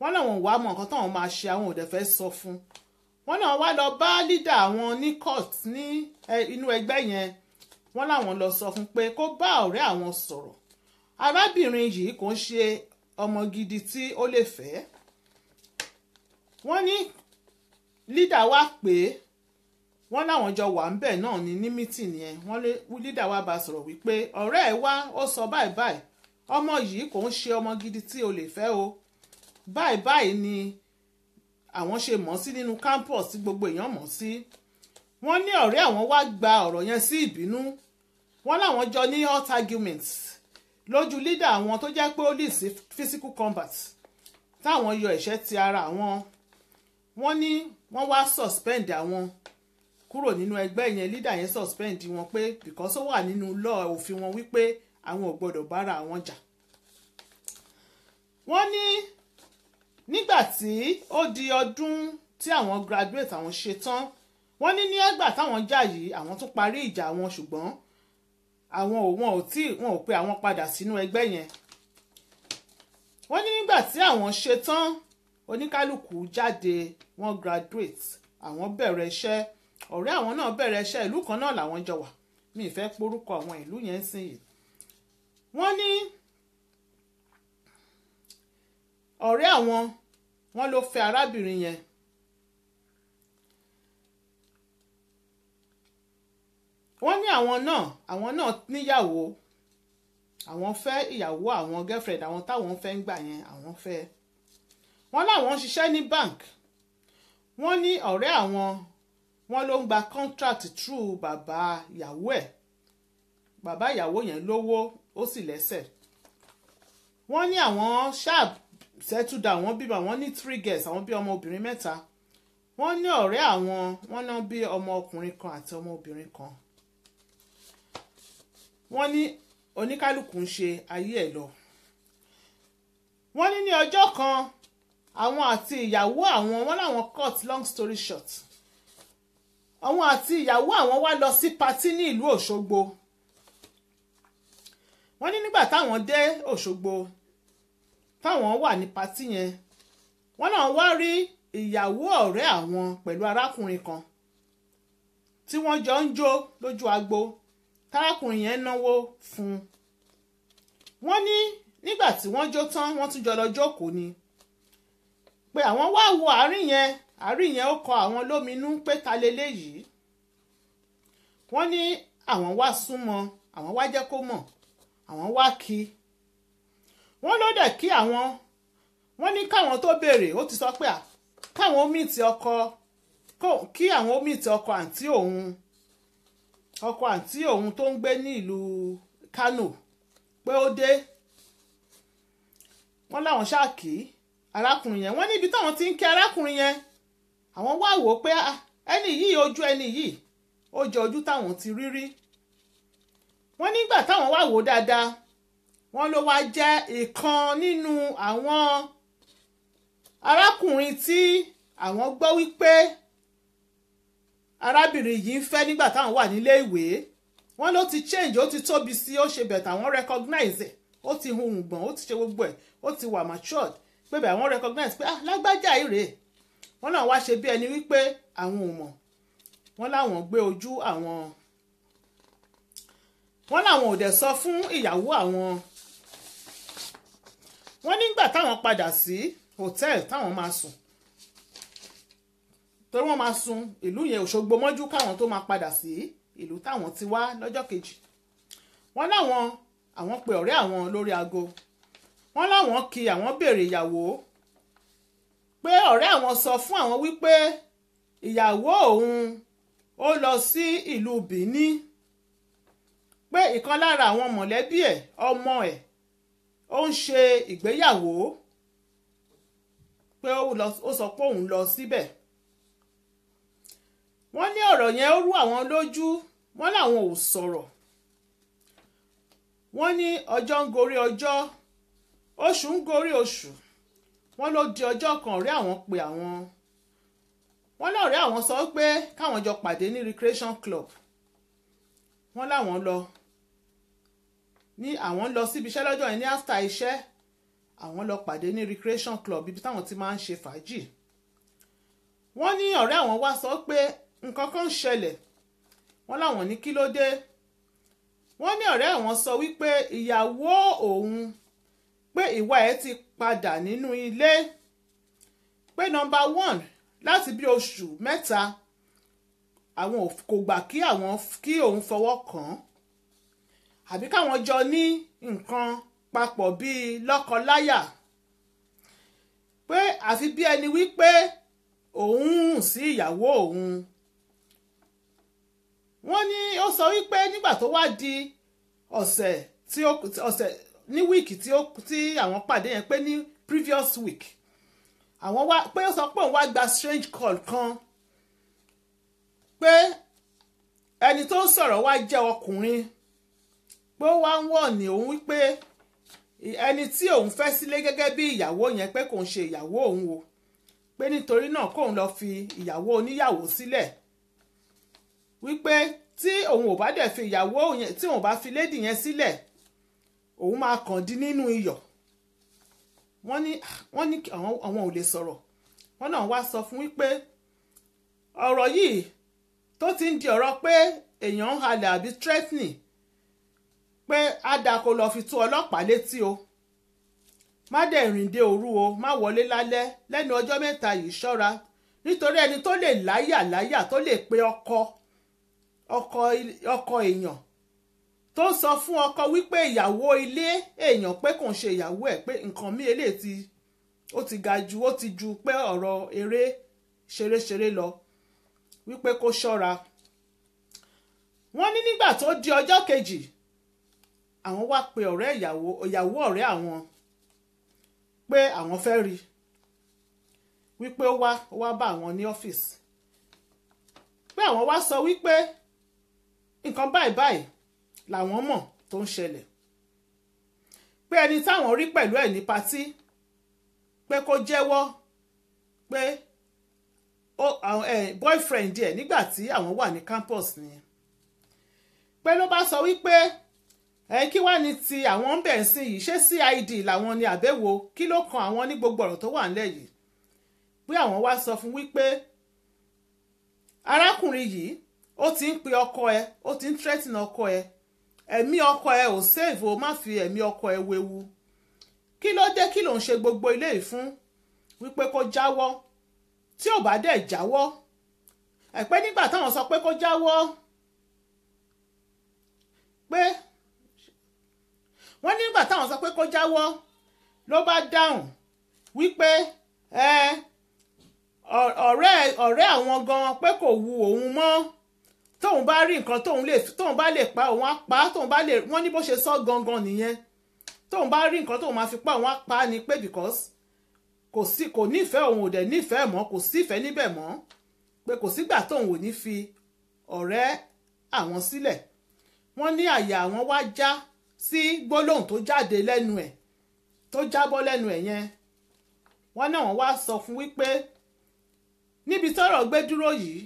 Speaker 2: Wọ́n náà wọ́n wá mọ nǹkan táwọn máa ṣe àwọn ò dẹ̀ fẹ́ sọ fún wọ́n náà wá lọ bá lídà àwọn ní court ní inú ẹgbẹ́ yẹn. Wọ́n láwọn lọ sọ fún pé kó bá ọ̀rẹ́ àwọn sọ̀rọ̀. Arábìnrin yìí kò ń ṣe ọmọ gidi tí ó lè fẹ́. Wọ́n ní lídà wá pé wọ́n láwọn jọ wà ń bẹ̀ náà ní ní mítìnì yẹn. Wọ́n lé lídà wá bá sọ̀rọ̀ wípé ọ̀rẹ́ ẹ̀ wá ó sọ báyìí báyìí ọmọ yìí kò ń ṣe ọmọ gidi tí o lè fẹ́ o. Báyìí báyìí ni àwọn ṣe mọ̀ sí nínú campus tí gbogbo èèyàn mọ̀ sí. Wọ́n ní ọ̀rẹ́ àwọn wá gba ọ̀rọ̀ yẹn sí ìbínú. Wọ́n láwọn jọ ní hot arguments lójú lídà àwọn tó jẹ́ pé ó lè sí physical combat táwọn yọ ẹ̀ṣẹ́ ti ara àwọn. Wọ́n ní wọ́n wá suspend àwọn kúrò nínú ẹgbẹ́ yẹn. Lídà yẹn suspend wọn pé because ó wà nínú law òfin wọn wípé àwọn ò gbọ́dọ̀ bára àwọn jà. Wọ́n ní nígbà tí ó di ọdún tí àwọn graduate àwọn ṣe tán wọ́n ní ní ẹgbà táwọn jà yìí àwọn tún parí ìjà wọn ṣùgbọ́n àwọn ò wọn ò tí wọn ò pe àwọn padà sínú ẹgbẹ́ yẹn. Wọ́n ní nígbà tí àwọn ṣe tán oníkálukú jáde wọ́n graduate àwọn bẹ̀rẹ̀ iṣẹ́. Ọ̀rẹ́ àwọn náà bẹ̀rẹ̀ iṣẹ́ ìlú kan náà làwọn jọ wà. Mi ì fẹ́ porúkọ àwọn ìlú yẹn sí yìí wọ́n ní ọ̀rẹ́ àwọn wọ́n ló fẹ́ arábìnrin yẹn. Wọ́n ní àwọn náà àwọn náà níyàwó. Àwọn fẹ́ ìyàwó àwọn girlfriend àwọn táwọn fẹ́ ń gbà yẹn àwọn fẹ́. Wọ́n láwọn ń ṣiṣẹ́ ní bank wọ́n ní ọ̀rẹ́ àwọn wọ́n ló ń gba contract through bàbá ìyàwó ẹ̀. Bàbá ìyàwó yẹn lówó ó sì lẹ́sẹ̀. Wọ́n ní àwọn sharp settle down wọ́n bímọ àwọn ní three girls àwọn bí ọmọ obìnrin mẹ́ta. Wọ́n ní ọ̀rẹ́ àwọn wọ́n náà bí ọmọ ọkùnrin kan àti ọmọ obìnrin kan. Wọ́n ní oníkálukú ń ṣe ayé ẹ̀ lọ. Wọ́n ní ní ọjọ́ kan àwọn àti ìyàwó àwọn wọ́n láwọn cut long story short. Àwọn àti ìyàwó àwọn wá lọ sí patí ní ìlú Òṣogbo. Wọ́n ní nígbà táwọn dé Òṣogbo táwọn wà ní patí yẹn wọ́n náà wá rí ìyàwó ọ̀rẹ́ àwọn pẹ̀lú arákùnrin kan tí wọ́n jọ ń jó lójú agbo tárákùnrin yẹn náwó fún un. Wọ́n ní nígbà tí wọ́n jó tán wọ́n tún jọ lọ jókòó ni pé àwọn wá wo àárín yẹn àárín yẹn ó kọ àwọn lóminú pé ta leléyìí. Wọ́n ní àwọn wá súnmọ́ àwọn wá jẹ́ kó mọ̀ àwọn wá kí. Wọ́n ló dẹ̀ kí àwọn. Wọ́n ní káwọn tó béèrè ó ti sọ pé à káwọn mìtì ọkọ kí àwọn mìtì ọkọ àǹtí òun ọkọ àǹtí òun tó ń gbé ní ìlú Kánò pé ó dé. Wọ́n láwọn ṣáàkì arákùnrin yẹn. Wọ́n níbi táwọn ti ń kí arákùnrin yẹn. Àwọn wá wò ó pé ẹni yìí ojú ẹni yìí ó jọ ojú táwọn ti rí rí. Wọ́n nígbà táwọn wá wò ó dáadáa wọ́n ló wá jẹ́ ìkan nínú àwọn arákùnrin tí àwọn gbọ́ wípé arábìnrin yìí ń fẹ́ nígbà táwọn wà nílé ìwé. Wọ́n ló ti change ó ti tóbi sí ó ṣe bẹ̀tẹ̀ àwọn recognize ẹ̀ ó ti hun gbọ̀n ó ti ṣe gbogbo ẹ̀ ó ti wà matured pé bẹ̀ àwọn recognize pé ah lágbájá ìrè wọ́n náà wá ṣe bí ẹni wípé àwọn ò mọ̀. Wọ́n láwọn gbé ojú àwọn. Wọ́n láwọn ò dẹ̀ sọ fún ìyàwó àwọn. Wọ́n nígbà táwọn padà sí hòtẹ́ẹ̀lì táwọn máa sùn. Torí wọ́n máa sun ìlú yẹn Òṣogbo mọ́jú káwọn tó máa padà sí ìlú táwọn ti wá lọ́jọ́ kejì. Wọ́n láwọn àwọn pe ọ̀rẹ́ àwọn lórí aago wọ́n láwọn kí àwọn béèrè ìyàwó. Pé ọ̀rẹ́ àwọn sọ fún àwọn wípé ìyàwó òun ó lọ sí ìlú Benin pé ìkan lára àwọn mọ̀lẹ́bí ẹ̀ ọmọ ẹ̀ ó ń ṣe ìgbéyàwó. Pé ó sọ pé òun lọ síbẹ̀. Wọ́n ní ọ̀rọ̀ yẹn ó rú àwọn lójú wọ́n làwọn ò sọ̀rọ̀. Wọ́n ní ọjọ́ ń gorí ọjọ́ oṣù ń gorí oṣù. Wọ́n ló di ọjọ́ kan ọ̀rẹ́ àwọn pè àwọn. Wọ́n lọ́ọ̀rẹ́ àwọn sọ pé káwọn jọ pàdé ní recreation club. Wọ́n láwọn lọ. Ní àwọn lọ síbi iṣẹ́ lọ́jọ́ yẹn ní after iṣẹ́ àwọn lọ pàdé ní recreation club ibi táwọn ti máa ń ṣe fàájì. Wọ́n ní ọ̀rẹ́ àwọn wá sọ pé nǹkan kan ń ṣẹlẹ̀. Wọ́n láwọn ní kí ló dé? Wọ́n ní ọ̀rẹ́ àwọn sọ wípé ìyàwó òun pé ìwà ẹ̀ ti padà nínú ilé. Pé nọ́mbà one láti bí oṣù mẹ́ta àwọn kò gbà kí àwọn kí òun fọwọ́ kàn án. Àbí káwọn jọ ní nǹkan papọ̀ bíi lọ́kọ-láyà. Pé àfi bí ẹni wípé òun hùn sí ìyàwó òun. Wọ́n ní ó sọ wípé nígbà tó wá di ọ̀sẹ̀ tí ó ọ̀sẹ̀ ní wíìkì tí ó tí àwọn pàdé yẹn pé ní previous week. Àwọn wá pé ó sọ pé òun wá gba strange call kan pé ẹni tó ń sọ̀rọ̀ wá jẹ́ ọkùnrin. Pé ó wá ń wọ̀ ní òun wípé ẹni tí òun fẹ́ sílé gẹ́gẹ́ bí ìyàwó yẹn pé kò ń ṣe ìyàwó òun o. Pé nítorí náà kóun lọ fi ìyàwó oníyàwó sílẹ̀. Wípé tí òun ò bá dẹ̀ fi ìyàwó yẹn tí òun bá fi lédì yẹn sílẹ̀ òun máa kàn dín nínú iyọ̀. Wọ́n ní wọ́n ní àwọn ò lè sọ̀rọ̀. Wọ́n náà wá sọ fún wípé ọ̀rọ̀ yìí tó ti ń di ọ̀rọ̀ pé èèyàn ń halẹ̀ àbí threatening pé àdàkọ lọ fi tó ọlọ́pàá létí o. Má dẹ̀ rìn dé òru o má wọlé lálẹ́. Lẹ́nu ọjọ́ mẹ́ta yìí ṣọ́ra. Nítorí ẹni tó lè láyà láyà tó lè pe ọkọ ọkọ èèyàn tó sọ fún ọkọ wípé ìyàwó ilé èèyàn pé kò ń ṣe ìyàwó ẹ̀ pé nǹkan mi eléyìí ti ó ti ga ju ó ti ju pé ọ̀rọ̀ eré ṣeréṣeré lọ wípé kó ṣọ́ra. Wọ́n ní nígbà tó di ọjọ́ kejì àwọn wá pe ọ̀rẹ́ ìyàwó ìyàwó ọ̀rẹ́ àwọn pé àwọn fẹ́ rí wípé ó wá ó wá bá àwọn ní ọ́fíìsì. Pé àwọn wá sọ wípé nǹkan báyìí báyìí làwọn mọ̀ tó ń ṣẹlẹ̀. Pé ẹni táwọn rí pẹ̀lú ẹ̀ ní patí pé kó jẹ́wọ́ pé boyfriend ẹ̀ nígbà tí àwọn wà ní campus nìyẹn. Pé ló bá sọ wípé ẹ kí wá ní ti àwọn ń bẹ̀ ń sìn yìí? Ṣé CID làwọn ni àbẹ̀wò kí ló kan àwọn ní gbogbo ọ̀rọ̀ tó wà ńlẹ̀ yìí? Pé àwọn wá sọ fún wípé arákùnrin yìí ó ti ń pe ọkọ ẹ ó ti ń threaten ọkọ ẹ ẹ̀mí ọkọ ẹ ò save o má fi ẹ̀mí ọkọ ẹ wewu. Kí ló dé kí ló ń ṣe gbogbo ilé yìí fún? Wípé kó jáwọ́. Tí ò bá dẹ̀ jáwọ́ ẹ̀pẹ́ nígbà táwọn sọ pé kó jáwọ́ pé wọ́n nígbà táwọn sọ pé kó jáwọ́ ló bá dáhùn wípé ọ̀rẹ́ ọ̀rẹ́ àwọn gan pé kò wu òun mọ́ tóun bá rí nǹkan tóun lè tóun bá lè pa òun á pa tóun bá lè wọ́n ní bó ṣe sọ gangan nìyẹn. Tóun bá rí nǹkan tóun máa fi pa òun á pa ni pé because kò sí kò nífẹ̀ẹ́ òun ò dẹ̀ nífẹ̀ẹ́ mọ́ kò sífẹ̀ẹ́ níbẹ̀ mọ́. Pé kò sígbà tóun ò ní fi ọ̀rẹ́ àwọn sílẹ̀. Wọ́n ní àyà àwọn wá já sí gbólóhùn tó jáde lẹ́nu ẹ̀ tó jábọ́ lẹ́nu ẹ̀ yẹn. Wọ́n náà wọ́n wá sọ fún wípé níbi tọ́rọ̀ gbé dúró yìí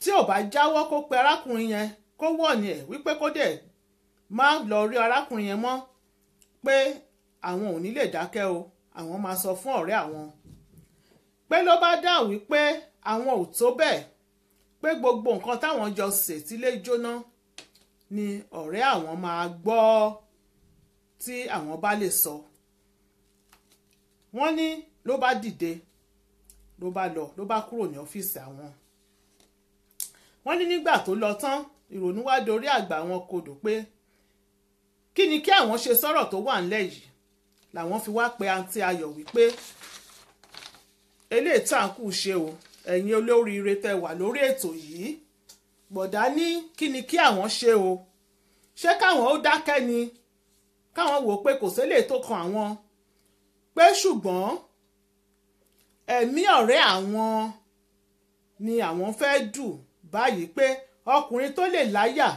Speaker 2: tí ò bá jáwọ́ kó pe arákùnrin yẹn kó wọ̀nyí ẹ̀ wípé kó dẹ̀ má lọ rí arákùnrin yẹn mọ́ pé àwọn ò ní lè dákẹ́ o àwọn máa sọ fún ọ̀rẹ́ àwọn. Pé ló bá dá wípé àwọn ò tó bẹ́ẹ̀ pé gbogbo nǹkan táwọn jọ sè tílé jóná ni ọ̀rẹ́ àwọn máa gbọ́ tí àwọn bá lè sọ. Wọ́n ní ló bá dìde ló bá lọ ló bá kúrò ní ọ́fíìsì àwọn wọ́n ní nígbà tó lọ tán ìrònú wá dorí àgbà wọn kodò pé kí ni kí àwọn ṣe sọ̀rọ̀ tó wà ńlẹ̀ yìí? Làwọn fi wá pe àǹtí ayọ̀ wípé eléyìí tá à ń kù ṣe o ẹ̀yin olóríire tẹ wà lórí ètò yìí. Bọ̀dá ní kí ni kí àwọn ṣe o? Ṣé káwọn ó dákẹ́ ni? Káwọn wò pé kò sélè tó kan àwọn. Pé ṣùgbọ́n ẹ̀mí ọ̀rẹ́ àwọn ni àwọn fẹ́ dù báyìí pé ọkùnrin tó lè láyà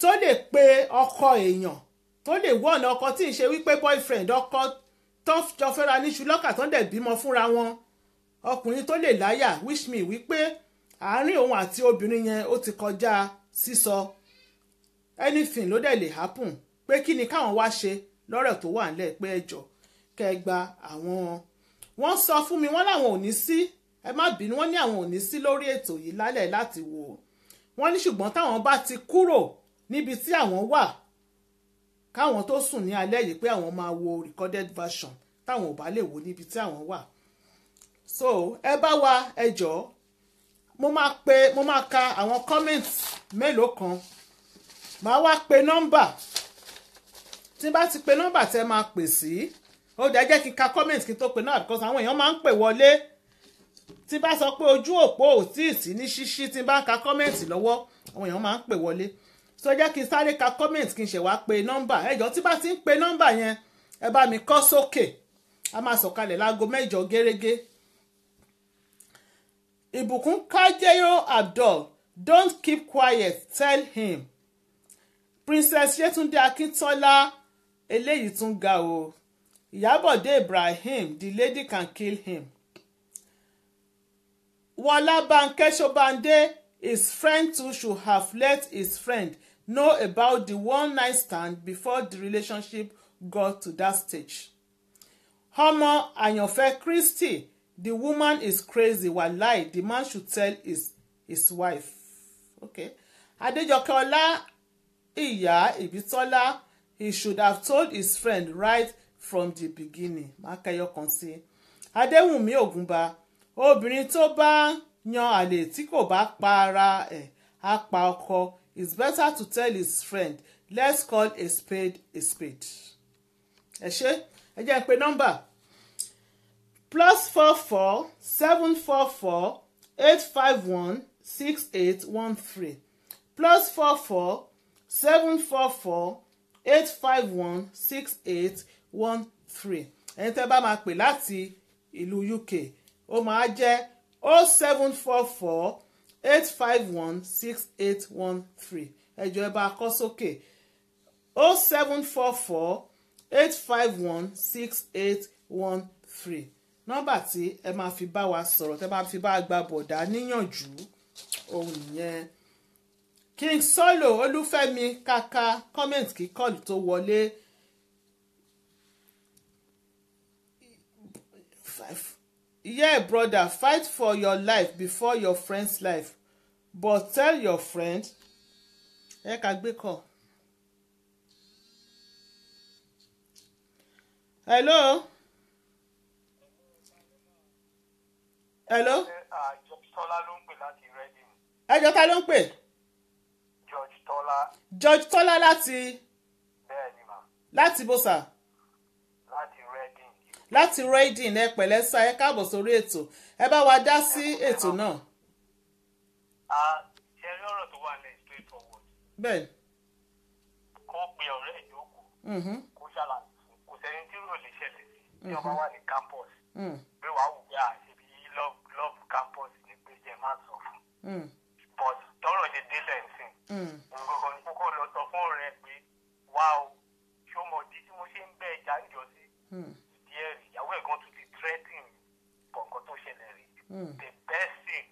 Speaker 2: tó lè pe ọkọ èèyàn tó lè wọ̀nà ọkọ tí ì ṣe wípé boyfriend ọkọ tó jọ fẹ́ra níṣu lọ́kà tó ń dẹ̀ bímọ fúnra wọn. Ọkùnrin tó lè láyà wish me wípé àárín òun àti obìnrin yẹn ó ti kọjá sísọ. Anything ló dẹ̀ lè happen pé kí ni káwọn wá ṣe lọ́rọ̀ tó wà nílẹ̀ pé ẹjọ́ kẹgba àwọn. Wọ́n sọ fún mi wọ́n láwọn ò ní sí ẹ má bínú wọ́n ní àwọn ò ní sí lórí ètò yìí lálẹ́ láti wò wọ́n ní ṣùgbọ́n táwọn bá ti kúrò níbi tí àwọn wà káwọn tó sùn ní alẹ́ yìí pé àwọn máa wo recorded version táwọn ò bá lè wò níbi tí àwọn wà. So ẹ bá wa ẹ jọ̀ọ́ mo máa pe mo máa ka àwọn comment mélòó kan. Màá wá pe nọ́mbà. Tí bá ti pe nọ́mbà tẹ́ máa pè sí ó dẹ̀ jẹ́ kí n ka comment kí n tó pe náà because àwọn èèyàn máa ń pè wọlé tí bá sọ pé ojú òpó ò tí ì sí ní ṣíṣí tí bá ka comment lọ́wọ́ àwọn èèyàn máa ń pè wọlé. So jẹ́ kí n sáré ka comment kí n ṣe wá pe nọ́mbà. Ẹjọ́ tí bá ti ń pe nọ́mbà yẹn ẹ bá mi kọ sókè. A máa sọ̀kalẹ̀ láago mẹ́jọ gẹ́rẹ́gẹ́ ìbùkún kájẹ́yọ́ abdul don't keep quiet tell him. Princess yetunde akintola eléyìí tún ga o. Ìyábọ̀dé ibrahim the lady can kill him wọlá bankẹ́ ṣọ́bàndé his friend too should have let his friend know about the one night stand before the relationship got to that stage. ọmọ àyànfẹ́ christy the woman is crazy wàláì the man should tell his his wife. okay. adéjọkẹ́ ọlá ìyá ìbítọ́lá he should have told his friend right from the beginning mákẹyọ kan sí. adéwùnmí ògúnba obìnrin tó bá yan àlè tí kò bá pa ara ẹ̀ á pa ọkọ. It's better to tell his friend let's call a spade a spade. ẹ ṣe ẹ jẹ́ ń pe nọ́mbà. Plus four four seven four four eight five one six eight one three. Plus four four seven four four eight five one six eight one three. Ẹni tẹ́ bá máa pè láti ìlú UK ó máa jẹ́ o seven four four eight five one six eight one three. Ẹjọ́ ẹ bá kọ sókè. o seven four four eight five one six eight one three. Nọ́mbà tí ẹ máa fi bá wa sọ̀rọ̀ tẹ́ máa fi bá gba bọ̀dá níyànjú ohun nìyẹn. King solo olúfẹ́mi kaka comment kí kọ́ọ̀lù tó wọlé. Five yeah brother fight for your life before your friend's life but tell your friend ẹ ká gbé kọ. hello. hello.
Speaker 3: George Tọ́lá ló ń pè láti Reading.
Speaker 2: ẹjọ́ ta ló ń pè.
Speaker 3: George Tọ́lá
Speaker 2: George Tọ́lá láti
Speaker 3: bẹ́ẹ̀ ni mà
Speaker 2: láti
Speaker 3: láti Reading.
Speaker 2: Láti Reading ẹ pẹ̀lẹ́ sá ẹ káàbọ̀ sórí ètò. Ẹ bá wa dá sí ètò náà.
Speaker 3: ṣe rí ọ̀rọ̀ tó wà ní straight forward
Speaker 2: bẹ́ẹ̀
Speaker 3: kó pe ọ̀rẹ́ ìjókòó.
Speaker 2: Mhm,
Speaker 3: kó ṣàlàyé fún kò sẹ́ni tí rò lè ṣẹlẹ̀ sí tí ọba wà ní campus.
Speaker 2: Mm,
Speaker 3: pé wàá wù pé àṣebí love love campus ni pé jẹ́ má sọ fún
Speaker 2: mm,
Speaker 3: but tọ́rọ̀ ṣe délẹ̀ ń sìn
Speaker 2: mm,
Speaker 3: ni kókó lọ sọ fún ọ̀rẹ́ pé wá o ṣó mọ̀ di tí mo ṣe ń bẹ́ ẹja ń jọ sí
Speaker 2: mm,
Speaker 3: ìdí ẹ̀rì ìyàwó ẹ̀gbọ́n tún the best thing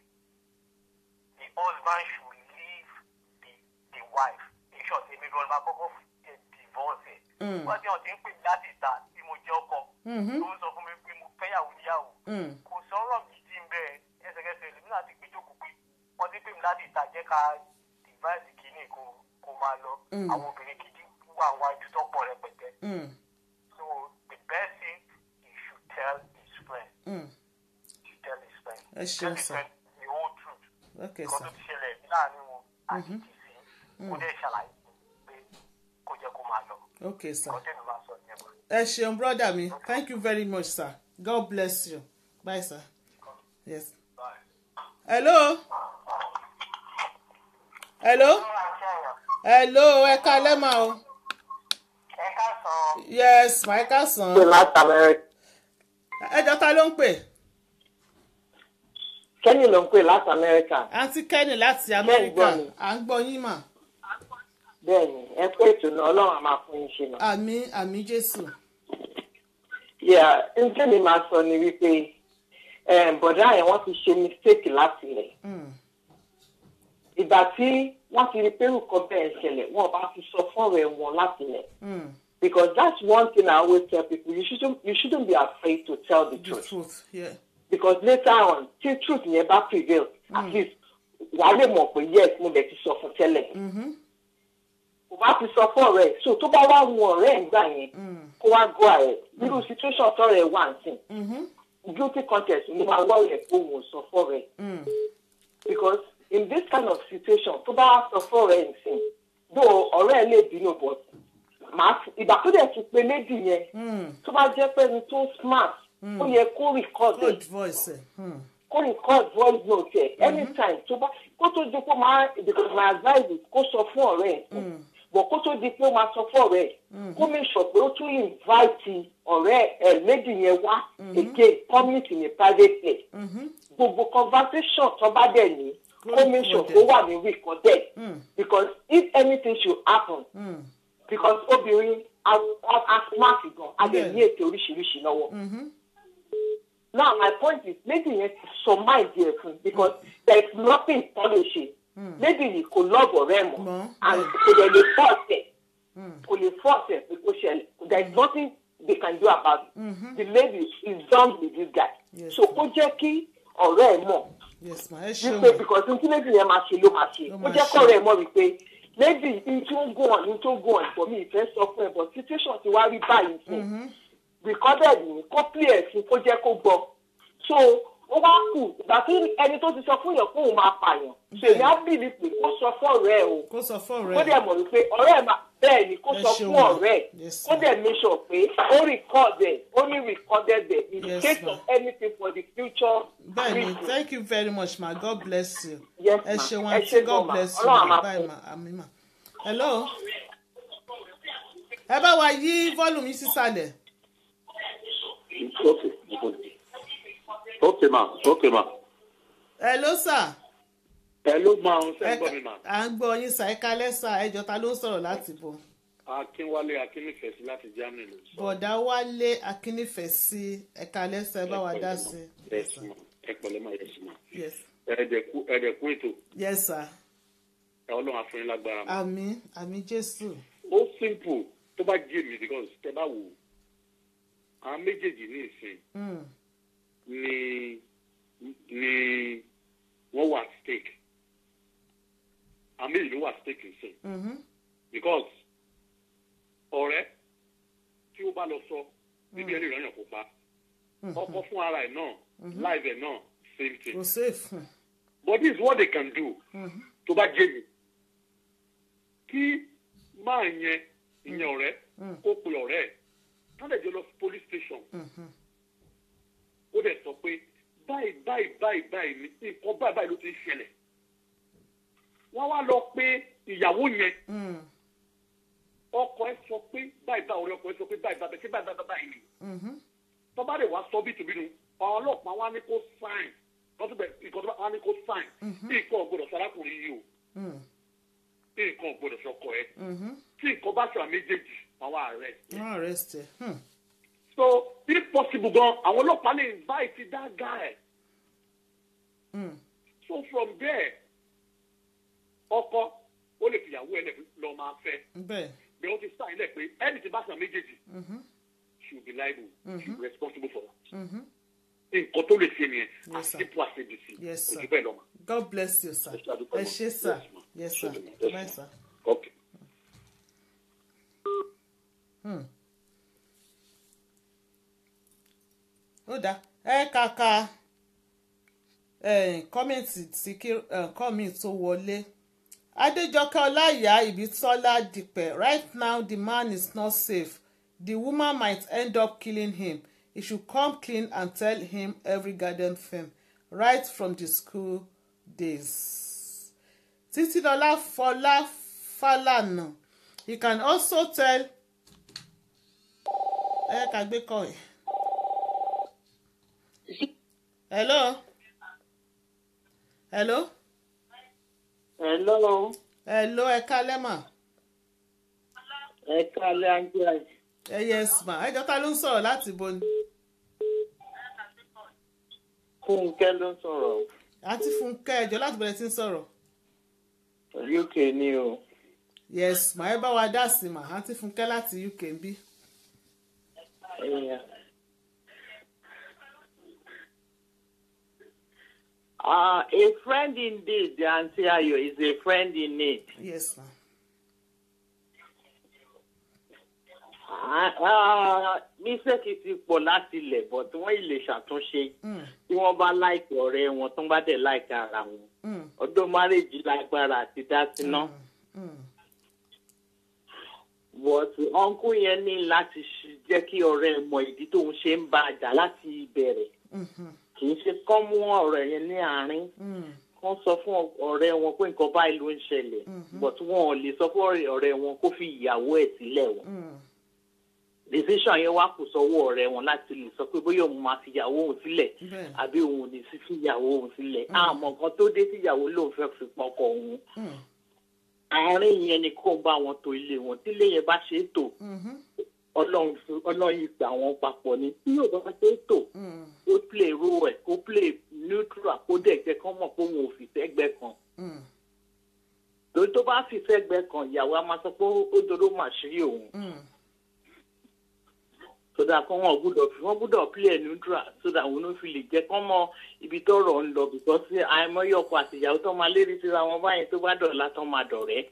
Speaker 3: the husband should leave the the wife in short èmi gan ma kọ́kọ́ fi divorce ẹ̀
Speaker 2: Mm.
Speaker 3: wọ́n ti hàn tí ń pè mí láti ìta tí mo jẹ́ ọkọ
Speaker 2: Mhm.
Speaker 3: tó ń sọ fún mi pé mo fẹ́yàwó níyàwó
Speaker 2: Mm.
Speaker 3: kò sọ̀rọ̀ gidi ń bẹ ẹsẹ̀kẹsẹ̀ lèmi náà ti gbẹjọ́kọ̀ pé wọ́n ti pè mí láti ìta jẹ́ ká device kìíní kó kó máa lọ
Speaker 2: Mm.
Speaker 3: Àwọn obìnrin gidi wà wájú tó pọ̀ rẹpẹtẹ.
Speaker 2: Mm.
Speaker 3: so the best thing he should tell his friend.
Speaker 2: Mm.
Speaker 3: he should tell his friend.
Speaker 2: Ẹ ṣeun,
Speaker 3: friend the whole truth.
Speaker 2: Okay
Speaker 3: nǹkan
Speaker 2: sir.
Speaker 3: tó ti ṣẹlẹ̀ láàárín wọn àti tìsí kó dẹ̀ ṣàlàyé pé kó jẹ́ kó máa lọ. Máa sọ
Speaker 2: ẹ ṣeun brother mi. Thank you very much sir. God bless you. Bye sir. Yes. Hello? Hello hello ẹ kalẹ́ ma o.
Speaker 3: Ẹ ká sọ
Speaker 2: yes my cousin
Speaker 4: pé láti amẹ́ríkà
Speaker 2: ẹjọ́ ta ló ń pè?
Speaker 4: Kẹ́ni ló ń pè láti amẹ́ríkà.
Speaker 2: Àǹtí kenny láti amẹ́ríkà. à ń gbọ́ yín mà.
Speaker 4: Bẹ́ẹ̀ ni ẹ pé náà ọlọ́run á máa fún yín ṣe náà.
Speaker 2: àmì àmì jésù.
Speaker 4: Yà ǹjẹ́ mi máa sọ ni wípé eh, bọ̀dá yẹn wọ́n ti ṣe mistake láti lẹ̀
Speaker 2: Mm,
Speaker 4: ìgbà tí wọ́n ti rí pé nǹkan bẹ́ẹ̀ ṣẹlẹ̀ wọ́n bá ti sọ fọ́ọ̀rọ̀ ẹ̀ wọn láti lẹ̀.
Speaker 2: Mm,
Speaker 4: because that's one thing I always tell people you shouldn't you shouldn't be afraid to tell the
Speaker 2: the
Speaker 4: truth.
Speaker 2: truth yeah.
Speaker 4: because later on tí truth yẹn bá prevail at least wàá lè mọ̀ pé yes mo dẹ̀ ti sọ fún tẹ́lẹ̀.
Speaker 2: Mhm,
Speaker 4: kò bá ti sọ fún ọ̀rẹ́ so tó bá wá wu ọ̀rẹ́ ẹ̀ gbà yẹn
Speaker 2: mm,
Speaker 4: kó wá go ahead. Irú situation tọrọ ẹ̀ wà nsìn
Speaker 2: mhm,
Speaker 4: guilty contest ló máa wọ́ ẹ̀ kó wò sọ fún ọ̀rẹ́.
Speaker 2: Mm,
Speaker 4: because in this kind of situation tó bá sọ fún ọ̀rẹ́ ẹ̀ nsìn bó ọ̀rẹ́ ẹ̀ lè bínú but màá ìgbà tó dẹ̀ ti pe méjì yẹn
Speaker 2: mm.
Speaker 4: tó bá jẹ́ pé ẹni tó smart ó yẹ kó record ẹ̀
Speaker 2: voice. ẹ. Mm,
Speaker 4: kó record voice note ẹ̀ anytime tó bá kó tó di pé máa because my advice is kó sọ fún ọ̀rẹ́ ẹ̀ bọ̀ kó tó di pé ó máa sọ fún ọ̀rẹ́ ẹ̀ kó make sure pé ó tún invite ọ̀rẹ́ ẹ̀ méjì yẹn wá again community ní private place. Gbogbo conversation tó bá dẹ̀ ní kó make sure wà ní recorded
Speaker 2: mm,
Speaker 4: because if anything should happen
Speaker 2: mm,
Speaker 4: because obìnrin a a- a smart gan a
Speaker 2: Yeah.
Speaker 4: ní ètò oríṣiríṣi lọ́wọ́.
Speaker 2: Mhm,
Speaker 4: now my point is méjì yẹn ti sọ mind yẹn fún because there is nothing tó lè ṣe. Méjì yìí kò love ọ̀rẹ́ mọ́. And
Speaker 2: bẹ́ẹ̀.
Speaker 4: kò dẹ̀ lè force ẹ̀.
Speaker 2: Mm,
Speaker 4: kò lè force ẹ̀ pé kó ṣẹlẹ̀. There is nothing they can do about it.
Speaker 2: Mhm.
Speaker 4: the lady is done with this guy.
Speaker 2: Yes,
Speaker 4: so kó jẹ́ kí ọ̀rẹ́ ẹ̀ mọ̀ wípé because n tí méjì yẹn máa ṣe ló máa ṣe. Ó jẹ́
Speaker 2: ṣe.
Speaker 4: kọ́rẹ́ ẹ̀ mọ̀ wípé lady n tí ó ń gùn ọ̀ ní tó ń gùn ọ̀ ìfọ̀ mi ìfẹ́ sọ fún ẹ̀ but situation ti wá rí báyìí. Fún recorded ní kó play ẹ̀ fún kó jẹ́ kó gbọ́. So ó wá kù ìgbà tí ẹni tó ti sọ fún yàn fóun máa pààyàn ṣèyí á bìlì pé kó sọ fún ọ̀rẹ́ o.
Speaker 2: Kó sọ fún
Speaker 4: kó
Speaker 2: ọ̀rẹ́
Speaker 4: dẹ̀ mọ̀ wípé ọ̀rẹ́ máa bẹ́ẹ̀ ni kó sọ
Speaker 2: ṣeun.
Speaker 4: fún ọ̀rẹ́ kó dẹ̀ make sure pé ó record ẹ̀ ó ní recorded ẹ̀ in
Speaker 2: Yes,
Speaker 4: case
Speaker 2: ma.
Speaker 4: of anything for the future
Speaker 2: bẹ́ẹ̀ni thank you very much ma. God bless you.
Speaker 4: Yes,
Speaker 2: ẹ
Speaker 4: ma.
Speaker 2: ṣeun
Speaker 4: Ẹ ṣé
Speaker 2: god bless you bye ma. àmì ma. Hello? Ẹ bá wa yí volume yín sísàlẹ̀
Speaker 5: Okay. Okay, ma. Okay, ma.
Speaker 2: hello sir
Speaker 5: Hello, ma. Ń
Speaker 2: ẹ
Speaker 5: sẹ́ gbọ́ mi, ma.
Speaker 2: à ń gbọ́ yín sà ẹ kalẹ́ sà ẹjọ́ ta ló ń sọ̀rọ̀ láti bọ̀
Speaker 5: Akínwálé Akínnífẹ̀sí láti Germany ló sọ.
Speaker 2: bọ̀dá wálé akínífẹ̀ẹ́ sí ẹ kalẹ́ sà ẹ bá wa dá sí.
Speaker 5: Ẹ pẹ̀lẹ́ ma, yes, ma.
Speaker 2: yes
Speaker 5: Ẹ̀ẹ́dẹ̀kú ẹ̀ẹ́dẹ̀kú ètò.
Speaker 2: yes sir
Speaker 5: Ẹ Ọlọ́run yín lágbára.
Speaker 2: àmì àmì jésù
Speaker 5: Ó simple tó bá jẹ́ mi because tẹ bá wò. Àwọn méjèèjì ní ìsìn
Speaker 2: Mm,
Speaker 5: ni ni wọ́n wà stake. Méjèèjì ló wà stake ìsìn.
Speaker 2: mhm,
Speaker 5: because ọ̀rẹ́ tí ó bá lọ sọ bíbí ẹni ìrànyàn kó pa. Ọkọ fún ara ẹ̀ náà live ẹ̀ náà same thing.
Speaker 2: Kò mm,
Speaker 5: but this is what they can do. Tó bá jẹ́ mi. Kí máa yẹn ìyẹn ọ̀rẹ́ kó pe ọ̀rẹ́ ẹ̀. Lè jọ lọ sí police station.
Speaker 2: Mhm,
Speaker 5: ó dẹ̀ sọ pé báyìí báyìí báyìí báyìí ni nǹkan báyìí báyìí ló ti ń ṣẹlẹ̀. Wọ́n wá lọ pé ìyàwó yẹn.
Speaker 2: Mm,
Speaker 5: ọkọ ẹ sọ pé báyìí báyìí ọ̀rẹ́ ọkọ ẹ sọ pé báyìí báyìí báyìí báyìí báyìí ni.
Speaker 2: Mhm,
Speaker 5: tọ́ba rẹ̀ wá sọ àwọn ọlọ́pàá wá ní kó sáìn. Lọ́tún bẹ̀ nǹkan tó bá wá ní kó sáìn. Bí nǹkan ò gbọdọ̀ sárákùnrin yìí o.
Speaker 2: Mm,
Speaker 5: bí nǹkan ò gbọdọ̀ sọkọ ẹ.
Speaker 2: Mhm.
Speaker 5: tí nǹkan bá sọ méjèèjì àwọn ààrẹ.
Speaker 2: wọ́n
Speaker 5: so if possible gan àwọn ọlọ́pàá lè invite that guy.
Speaker 2: Mm.
Speaker 5: so from there ọkọ ó lè fìyàwó ẹ lọ máa fẹ́.
Speaker 2: Bẹ́ẹ̀.
Speaker 5: Bí wọ́n ti sáyìn lẹ̀ pé ẹni tí bá san méjèèjì she will be liable. She will be responsible for that. nǹkan tó lè ṣe nìyẹn as simple as abc
Speaker 2: Yes, sir.
Speaker 5: ojú bẹ́ẹ̀ lọ mà.
Speaker 2: god bless you sir. Ẹ ṣé sir.
Speaker 5: Yes,
Speaker 2: sir.
Speaker 5: Yes,
Speaker 2: sir.
Speaker 5: okay.
Speaker 2: ó dáa ẹ kàkà kọ́mẹ̀ntì tí kí kọ́mì tó wọlé. Adéjọkẹ́ ọláìyá ibitola dípẹ̀ right now the man is not safe. The woman might end up killing him. He should come clean and tell him every garden fame right from the school days. Títílọlá fọlá fálànà he can also tell ẹ ká gbé kọ́ ẹ̀. Hello? Hello?
Speaker 6: Hello?
Speaker 2: Hello ẹ kálẹ́ mà.
Speaker 6: Ẹ kálẹ́ angela
Speaker 2: ẹ yes mà. Ẹ jọ ká ló ń sọ̀rọ̀ láti bo ni?
Speaker 6: Fúnkẹ́ ló ń sọ̀rọ̀.
Speaker 2: Àǹtí fúnkẹ́ ẹjọ́ láti bẹ̀rẹ̀ tí ń sọ̀rọ̀?
Speaker 6: Uk ni o.
Speaker 2: Yes mà. Ẹ bá wa dá sí mà. Àǹtí fúnkẹ́ láti uk ń bí.
Speaker 6: Yeah. Uh, a friend indeed, the Auntie Ayo, is a friend in need.
Speaker 2: yes ma
Speaker 6: mísẹ́kì ti pọ̀ láti ilẹ̀ bọ̀ tí wọ́n lè ṣàtúnṣe. Tí wọ́n bá láìpẹ́ ọ̀rẹ́ wọn tó ń bá dẹ̀ láìpẹ́ ara wọn
Speaker 2: Mm.
Speaker 6: ọdún márèjì lágbára àti dá síná but ọ̀nkú yẹn ní láti jẹ́ kí ọ̀rẹ́ mọ ìdí tóun ṣe ń bá a jà láti ìbẹ̀rẹ̀ kì í ṣe kán mú ọ̀rẹ́ yẹn ní àárín. Wọ́n sọ fún ọ̀rẹ́ wọn pé nǹkan báyìí ló ń ṣẹlẹ̀. But wọn ò lè sọ fún ọ̀rẹ́ wọn kó fi ìyàwó ẹ̀ sílẹ̀ wọn. Decision yẹn wá kù sọ́wọ́ ọ̀rẹ́ wọn láti lè sọ pé bóyá òun máa fi ìyàwó òun sílẹ̀ àbí òun ò ní sí fi ìyàwó òun sílẹ̀. Àmọ́ nǹkan tó dé tí ìyàwó lòun fẹ́ fi pọkọ òun. Àárín yẹn ni kó ń bá wọn tó ilé wọn. Tílé yẹn bá ṣe é tò ọlọ́run fi- ọlọ́run yìí gbà wọ́n papọ̀ ni. Tí yóò bá ṣe é tò ó play role ẹ̀ kó play neutral kó dẹ̀ jẹ́ kán mọ̀ pé òun ò fi fẹ́gbẹ́ kan. Torí tó bá fi fẹ́gbẹ́ kan ìyàwó a máa sọ pé ó doró màṣírí òun. Sódà kó wọn gbúdọ̀ fi wọn gbúdọ̀ play neutral sódà òun ló fi lè jẹ́ kán mọ ibi tọ́rọ̀ ń lọ because àìmọye ọkọ àti ìyàwó tó máa lérí síra wọn báyìí tó bá dọ̀la tó máa dọ̀rẹ́.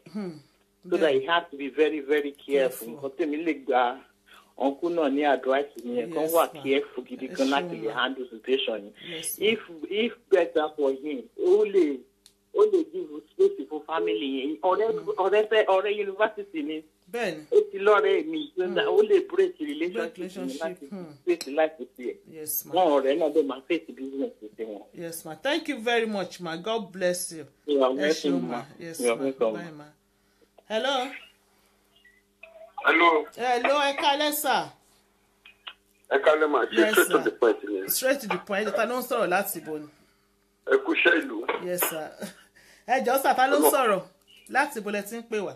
Speaker 6: So that you have to be very very careful. Nǹkan tèmi lè gba ọ̀nkú náà ní advice yẹn
Speaker 2: Yes,
Speaker 6: wà careful gidi
Speaker 2: Ẹ
Speaker 6: gan láti lè handle situation.
Speaker 2: Ma'am.
Speaker 6: if if better for him ó lè ó lè give space fún family yẹn. Ọ̀rẹ́ ọ̀rẹ́ fẹ́ ọ̀rẹ́ yunifásitì ni.
Speaker 2: Bẹ́ẹ̀ ni
Speaker 6: ó ti lọ́rẹ́ mi that ó lè break relationship mi láti
Speaker 2: hmm.
Speaker 6: face tiẹ̀
Speaker 2: yes ma.
Speaker 6: Wọn ọ̀rẹ́ náà bẹ́ẹ̀ máa face business ti wọn.
Speaker 2: yes ma. Thank you very much ma. God bless you.
Speaker 6: You are
Speaker 2: ẹ
Speaker 6: welcome,
Speaker 2: ma.
Speaker 6: You are
Speaker 2: ma.
Speaker 6: welcome.
Speaker 2: bye ma. Hello
Speaker 7: hello.
Speaker 2: Hello ẹ kálẹ́ sà.
Speaker 7: Ẹ kálẹ̀ máa ṣe straight to the point ni.
Speaker 2: Straight to the point ta ló ń sọ̀rọ̀ láti ibo ni?
Speaker 7: Ẹ kú iṣẹ́ ìlú.
Speaker 2: Yes sir ẹ jọ sà ta ló ń sọ̀rọ̀? Láti ibo lẹ ti ń pè wá.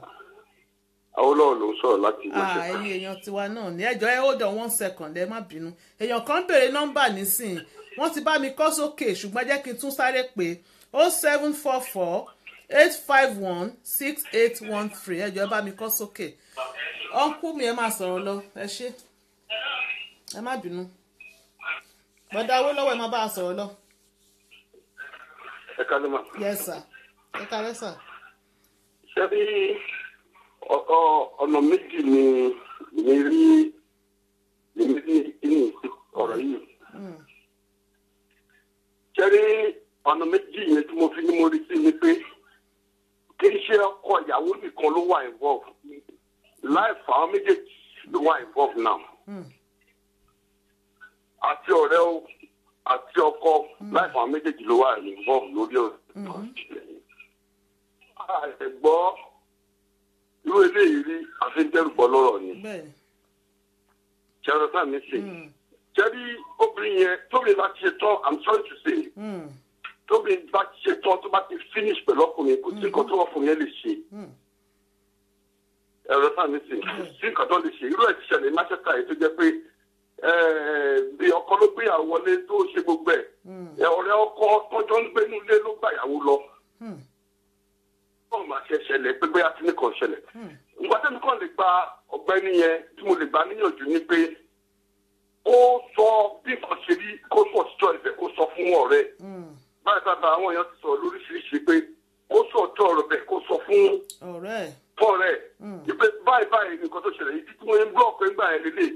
Speaker 7: Awólọ́wọ̀ ló ń sọ̀rọ̀ láti
Speaker 2: Ah,
Speaker 7: Manchester.
Speaker 2: ẹ̀yin èèyàn tiwa náà ní ẹjọ́ ẹ hold on one second ẹ má bínú. Èèyàn kan béèrè nọ́mbà nísìnyí. Wọ́n ti bá mi kọ sókè ṣùgbọ́n jẹ́ kí n tún sáré pé o seven four four eight five one six eight one three. Ẹjọ́ ẹ bá mi kọ sókè ọ̀nkú mi ẹ máa sọ̀rọ̀ lọ. Ẹ ṣé. Ẹ má bínú. Bọ́dá owó lọ́wọ́ ẹ má bá a sọ̀rọ̀ lọ.
Speaker 7: Ẹ kálẹ̀ máa.
Speaker 2: yes sir. Ẹ kálẹ́ sir.
Speaker 7: ṣé bí ọ- ọ- ọ̀nà méjì ni èmi rí èmi rí inú ọ̀rọ̀ yìí. ṣé rí ọ̀nà méjì yẹn tí mo fi ní mo rí sí ni pé kì í ṣe ọkọ ìyàwó nìkan ló wà involve láìfà àwọn méjèèjì ló wà involve now. àti ọ̀rẹ́ o àti ọkọ láìfà àwọn méjèèjì ló wà involve lórí ọ̀rẹ́ àìgbọ́ irú eléyìí rí àfihàn lọ́rọ̀ ni. Ṣẹ́rọ sáà mi sè jẹ́rí obìnrin yẹn tóbi bá ti ṣe tán i'm sorry to say tóbi bá ti ṣe tán tó bá ti finish pẹ̀lú ọkùnrin kò sí nǹkan tó ọkùnrin yẹn lè ṣe ẹ̀rọ sáàmì sí sí nǹkan tó lè ṣe irú ẹ̀ ti ṣẹlẹ̀ Manchester yìí tó jẹ́ pé eh, bí ọkọ ló gbéyàwó wọlé tó ṣe gbogbo ẹ̀. Hmm. Ọ̀rẹ́ ọkọ tọ́jọ́ ń gbénú ilé ló gbàyàwó lọ.
Speaker 2: Hmm.
Speaker 7: bọ́ọ̀ máa ṣe ṣẹlẹ̀ pé bóyá tí nìkan ṣẹlẹ̀.
Speaker 2: Hmm.
Speaker 7: nǹkan tẹ́mi kàn lè gba ọ̀gbẹ́ni yẹn tí mo lè gbà níyànjú ni pé kó sọ bí nǹkan ṣe rí kó sọ ọ̀tọ̀ ẹ̀fẹ̀ kó sọ fún ọ̀rẹ́. báyìí bàbá àwọn èèyàn ti sọ̀rọ̀ lóríṣiríṣi pé kó sọ ọ̀tọ̀ ọ̀rọ̀ kó sọ fún
Speaker 2: ọ̀rẹ́
Speaker 7: tó ṣẹlẹ̀ ìdí tí wọ́n ń blọọ̀kì ẹ̀ ń gbà ẹ̀ lélẹ̀.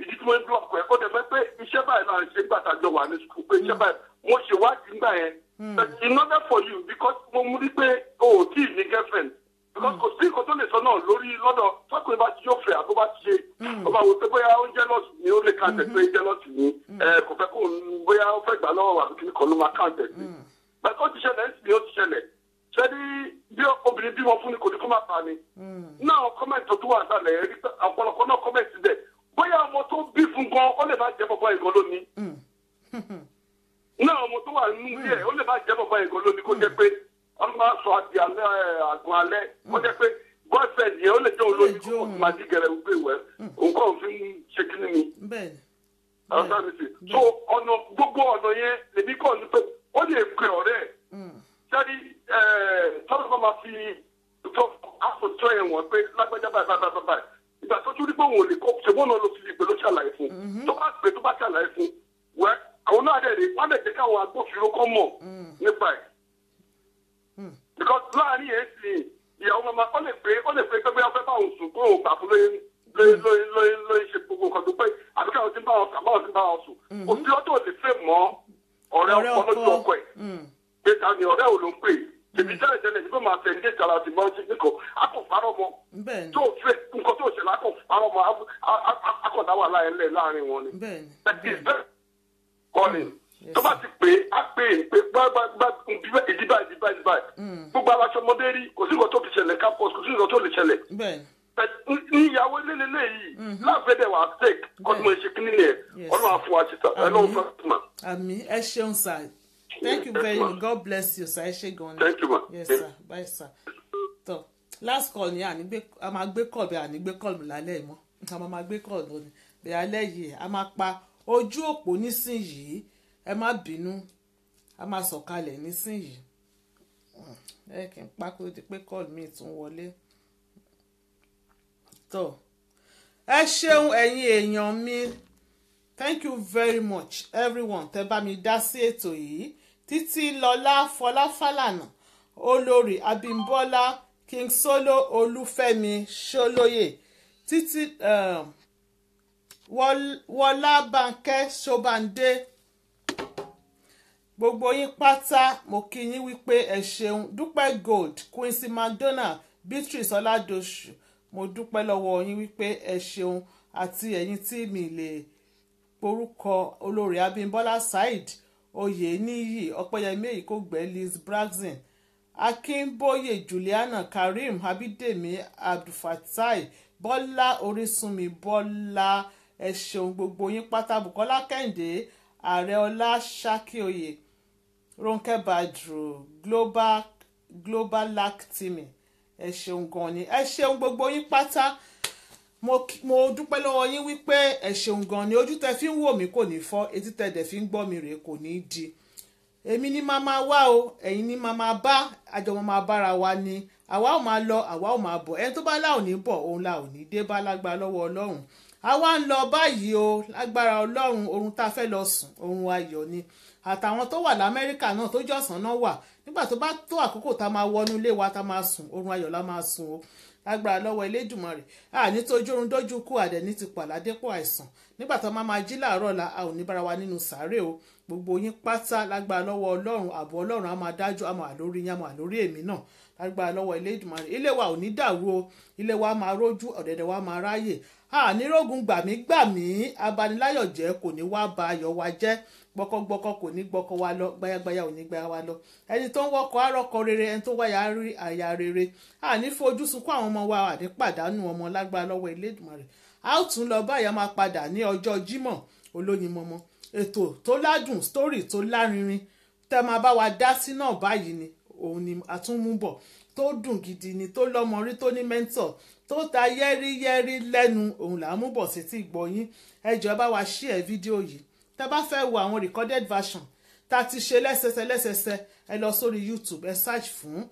Speaker 7: Ìdí tí wọ́n ń blọọ̀kì ẹ̀ kó dẹ̀ fẹ́ pé iṣẹ́ báyìí náà ṣe gbàtà jọ wà ní sukùl pé iṣẹ́ báyìí wọ́n ṣe wádìí ńgbà yẹn but in order for you because mo mú rí pé o ò tí ì ní girlfriend because kò sí nǹkan tó lè sọ náà lórí lọ́dọ̀ tọkùnrin bá ti yóò fẹ́ àbó bá ti ṣe ó bá wo pé bóyá ó ń jealous ni ó lè kàǹtẹ̀ pé jealous ni ẹ kò fẹ́ kó ń- bóyá ó fẹ́ gbà lọ́wọ́ àbí kìnnìkan ló máa kàǹtẹ̀ sí but ó ti ṣẹlẹ̀ ń sìn ó ti ṣẹlẹ̀ ṣẹ́ni bí obìnrin bímọ fún ni kò ní kó má pa ni náà kọ́mẹ̀ntì tó wà sálẹ̀ rí pé ọ̀pọ̀lọpọ̀ náà kọ́mẹ̀ntì bẹ̀ bóyá ọmọ tó bí fún gan ó lè má jẹ́ bàbá ìgò lónìí náà ọmọ tó wà nínú ilé ẹ̀ ó lè má jẹ́ bàbá ìgò lónìí kó jẹ́ pé ọmọ máa sọ àti alẹ́ ẹ̀, àgùn alẹ́ kó jẹ́ pé boyfriend yẹn ó lè jẹ́ olóyún kó kó máa dí gẹ̀rẹ́ wípé ìwẹ́ nǹkan òfin ṣe kí ni
Speaker 2: bẹ́ẹ̀ ni
Speaker 7: ọ̀sán mi sì so ọ̀nà gbogbo ọ̀nà yẹn lèmi kọ́ ni pé ó lè pe ọ̀rẹ́ ẹ̀ sẹ́ni tọ́lá bá máa fi tó àpòtọ́ ẹ̀ wọ̀n pé lágbájá báyìí báyìí báyìí báyìí ìgbà tó tún rí pé òun ò lè kó ṣùgbọ́n náà ló fi lè pè ló ṣàlàyé fún tó bá pè tó bá ṣàlàyé fún wẹ́ àwọn náà dẹ̀ rí wọ́n dẹ̀ jẹ́ káwọn agbófinró kọ́ mọ̀ nípa ẹ̀ because láàárín yẹn sì ìyàwó mama ó lè pé ó lè pé pé bóyá fẹ́ bá òun sùn kó òun gbà fún lóyún lóyún lóyún lóyún lóyún ṣe gbogbo nǹkan tó pé àbí káwọn ti ń bá wọn sùn àbáwọn ti ń bá wọn sùn òbí ọdún ò lè fẹ́ mọ́ ọ̀rẹ́
Speaker 2: ọ̀rẹ́
Speaker 7: ọkọ lójú
Speaker 2: ọkọ
Speaker 7: ọkọ ẹ̀ pé ta ni ọ̀rẹ́ ò ló ń pè tèmi tẹ́lẹ̀ tẹ́lẹ̀ ní kó máa tẹ̀ ní ìtara àti mọ́ sí nìkan akọ̀ parọ́ mọ́
Speaker 2: bẹ́ẹ̀ ni
Speaker 7: tó fẹ́ nǹkan tó ṣẹlẹ̀ akọ̀ parọ́ mọ́ akọ̀dá wà láyẹ̀lẹ̀ láàárín wọn ni.
Speaker 2: bẹ́ẹ̀ ni
Speaker 7: That is very calling. tó bá ti pè é á pè é pé gbàgbàgbà ìdíbà ìdíbà ìdíbà ìdíbà gbogbo aláṣọ ọmọdé rí kò sí nǹkan tó fi ṣẹlẹ̀ campus kò sí nǹkan tó lè ṣẹlẹ̀.
Speaker 2: Ni
Speaker 7: ní ìyàwó lélẹ́lẹ́ yìí láàbẹ̀dẹ̀ wà take kọ́tùmọ̀ ìṣe kínní yẹn
Speaker 2: Yes.
Speaker 7: ọlọ́run àfún wa ṣètà ẹ̀ lọ́wọ́ fún wa.
Speaker 2: àmì ẹ ṣeun sir. Thank you very much. God bless you sir. Ẹ ṣe gan ni.
Speaker 7: Thank you, ma.
Speaker 2: yes sir. Bye sir. Tọ last call ni a máa gbé call bẹ́ẹ̀ ànígbé call mi lálẹ́ mọ́. A máa máa gbé call lónìí bẹ́ẹ̀ alẹ́ yìí a máa pa ojú òpó nísìnyìí. Ẹ má bínú. A máa sọ̀kalẹ̀ nísìnyìí ẹ kì í pa kó di pé call mi tún wọlé. Tọ ẹ ṣeun ẹ̀yin èèyàn mi. Thank you very much everyone tẹ́ bá mi dá sí ètò yìí. Títí lọlá fọláfálànà olórí abímbọ́lá king solo olúfẹ́mi ṣólóyè. Títí um, Wọl- wọlá bánkẹ́ ṣọ́bàndé gbogbo yín pátá mo kí yín wípé ẹ ṣeun. Dúpẹ́ gold quincy mcdonald beatrice ọládọ̀ṣù. Mo dúpẹ́ lọ́wọ́ yín wípé ẹ ṣeun àti ẹ̀yin tí mi lè porúkọ olórí abímbọ́lá saheed oyèníyì ọ̀pẹ́yẹmí èyí kò gbẹ́ liz braxton akínbóyè juliana kareem abídèmí abdulfatai bọ́lá orísunmi bọ́lá. Ẹ ṣeun gbogbo yín pátá. Bukola kẹ́hìndé ààrẹ ọlá ṣakíoyè ronke badru global global lac timi ẹ ṣeun gan ni. Ẹ ṣeun gbogbo yín pátá. Mo mo dúpẹ́ lọ́wọ́ yín wípé ẹ ṣeun gan ni. Ojú tẹ fi ń wò mí kò ní fọ́ etí tẹ dẹ̀ fi ń gbọ́ mi rèé kò ní di. Èmi ní máa máa wá o ẹ̀yin ní máa máa bá àjọ máa bára wa ni. Àwa ò máa lọ àwa ò máa bọ̀. Ẹni tó bá láò ní bọ̀ òun la ò ní dé bá lágbára lọ́wọ́ ọlọ́run. Àwa ń lọ báyìí o lágbára ọlọ́run oorun tá a fẹ́ lọ sùn oorun ayọ̀ ni àtàwọn tó wà lamẹ́ríkà náà tó jọ̀sán náà wà. Nígbà tó bá tó àkókò tá a máa wọnú ilé wa tá a máa sùn oorun ayọ̀ la máa sùn o. Lágbára lọ́wọ́ Elédùmarè. Àní tójú oorun dójú kú àdẹ̀ní ti pàládépọ̀ àìsàn. Nígbà tó máa máa jí làárọ̀ la a ò ní bára wa nínú sàárè o. Gbogbo yín pátá lágbára lọ́wọ́ ọlọ́run ààbò ọlọ́run á máa dájú á máa lórí yín á máa lórí èmi náà. Lágbára lọ́wọ́ Elédùmarè. Ilé wa ò ní dàrú o. Ilé wa máa rójú ọ̀dẹ̀dẹ̀ wa máa ráyè. Ànírógun gbàmí gbàmí abaniláyọ̀ jẹ́ kò ní wá ba ayọ̀ wa jẹ́ gbọkọgbọkọ kò ní gbọkọ wa lọ gbayagbaya ò ní gbaya wa lọ. Ẹni tó ń wọkọ àrọkọ rere ẹni tó wáyà rí àyà rere. Àní fojú sunkún àwọn ọmọ wa àní pàdánù ọmọ lágbára lọ́wọ́ Elédùmarè. A ó tún lọ báyà máa padà ní ọjọ́ Jímọ̀ olóyin mọmọ. Ètò tó ládùn sítórì tó lárinrin tẹ́ máa bá wa dá sí náà báyìí ni òun ni a tún tó dùn gidi ni tó lọ́mọ rí tó ní mẹ́ńtọ̀ tó ta yẹ́rìyẹ́rì lẹ́nu òun là ń mú bọ̀ sí ti gbọ́yìn ẹ jọ̀ọ́ bá wa share fídíò yìí tẹ́ bá fẹ́ wo àwọn recorded version tá a ti ṣe lẹ́sẹsẹ lẹ́sẹsẹ ẹ lọ sórí YouTube ẹ search fún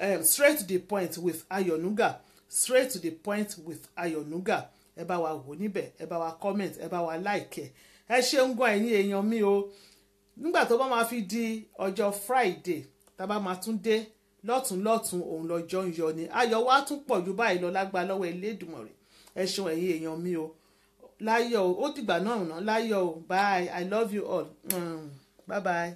Speaker 2: um, straight to the point with Ayonuga straight to the point with Ayonuga ẹ bá wa wò níbẹ̀ ẹ bá wa comment ẹ bá wa like ẹ. Ẹ ṣeun gan ẹ̀yin èèyàn mi o. Nígbà tó bá máa fi di ọjọ́ friday tá a bá máa tún dé lọ́tún lọ́tún òun lọ́jọ́ ń yọ ni. Ayọ̀ wa tún pọ̀ ju báyìí lọ lágbá lọ́wọ́ Elédùmarè. Ẹ ṣeun ẹ̀yin èèyàn mi o láyọ̀ o. Ó dìgbà náà ná. Láyọ̀ bye. I love you all. Mm, bye bye.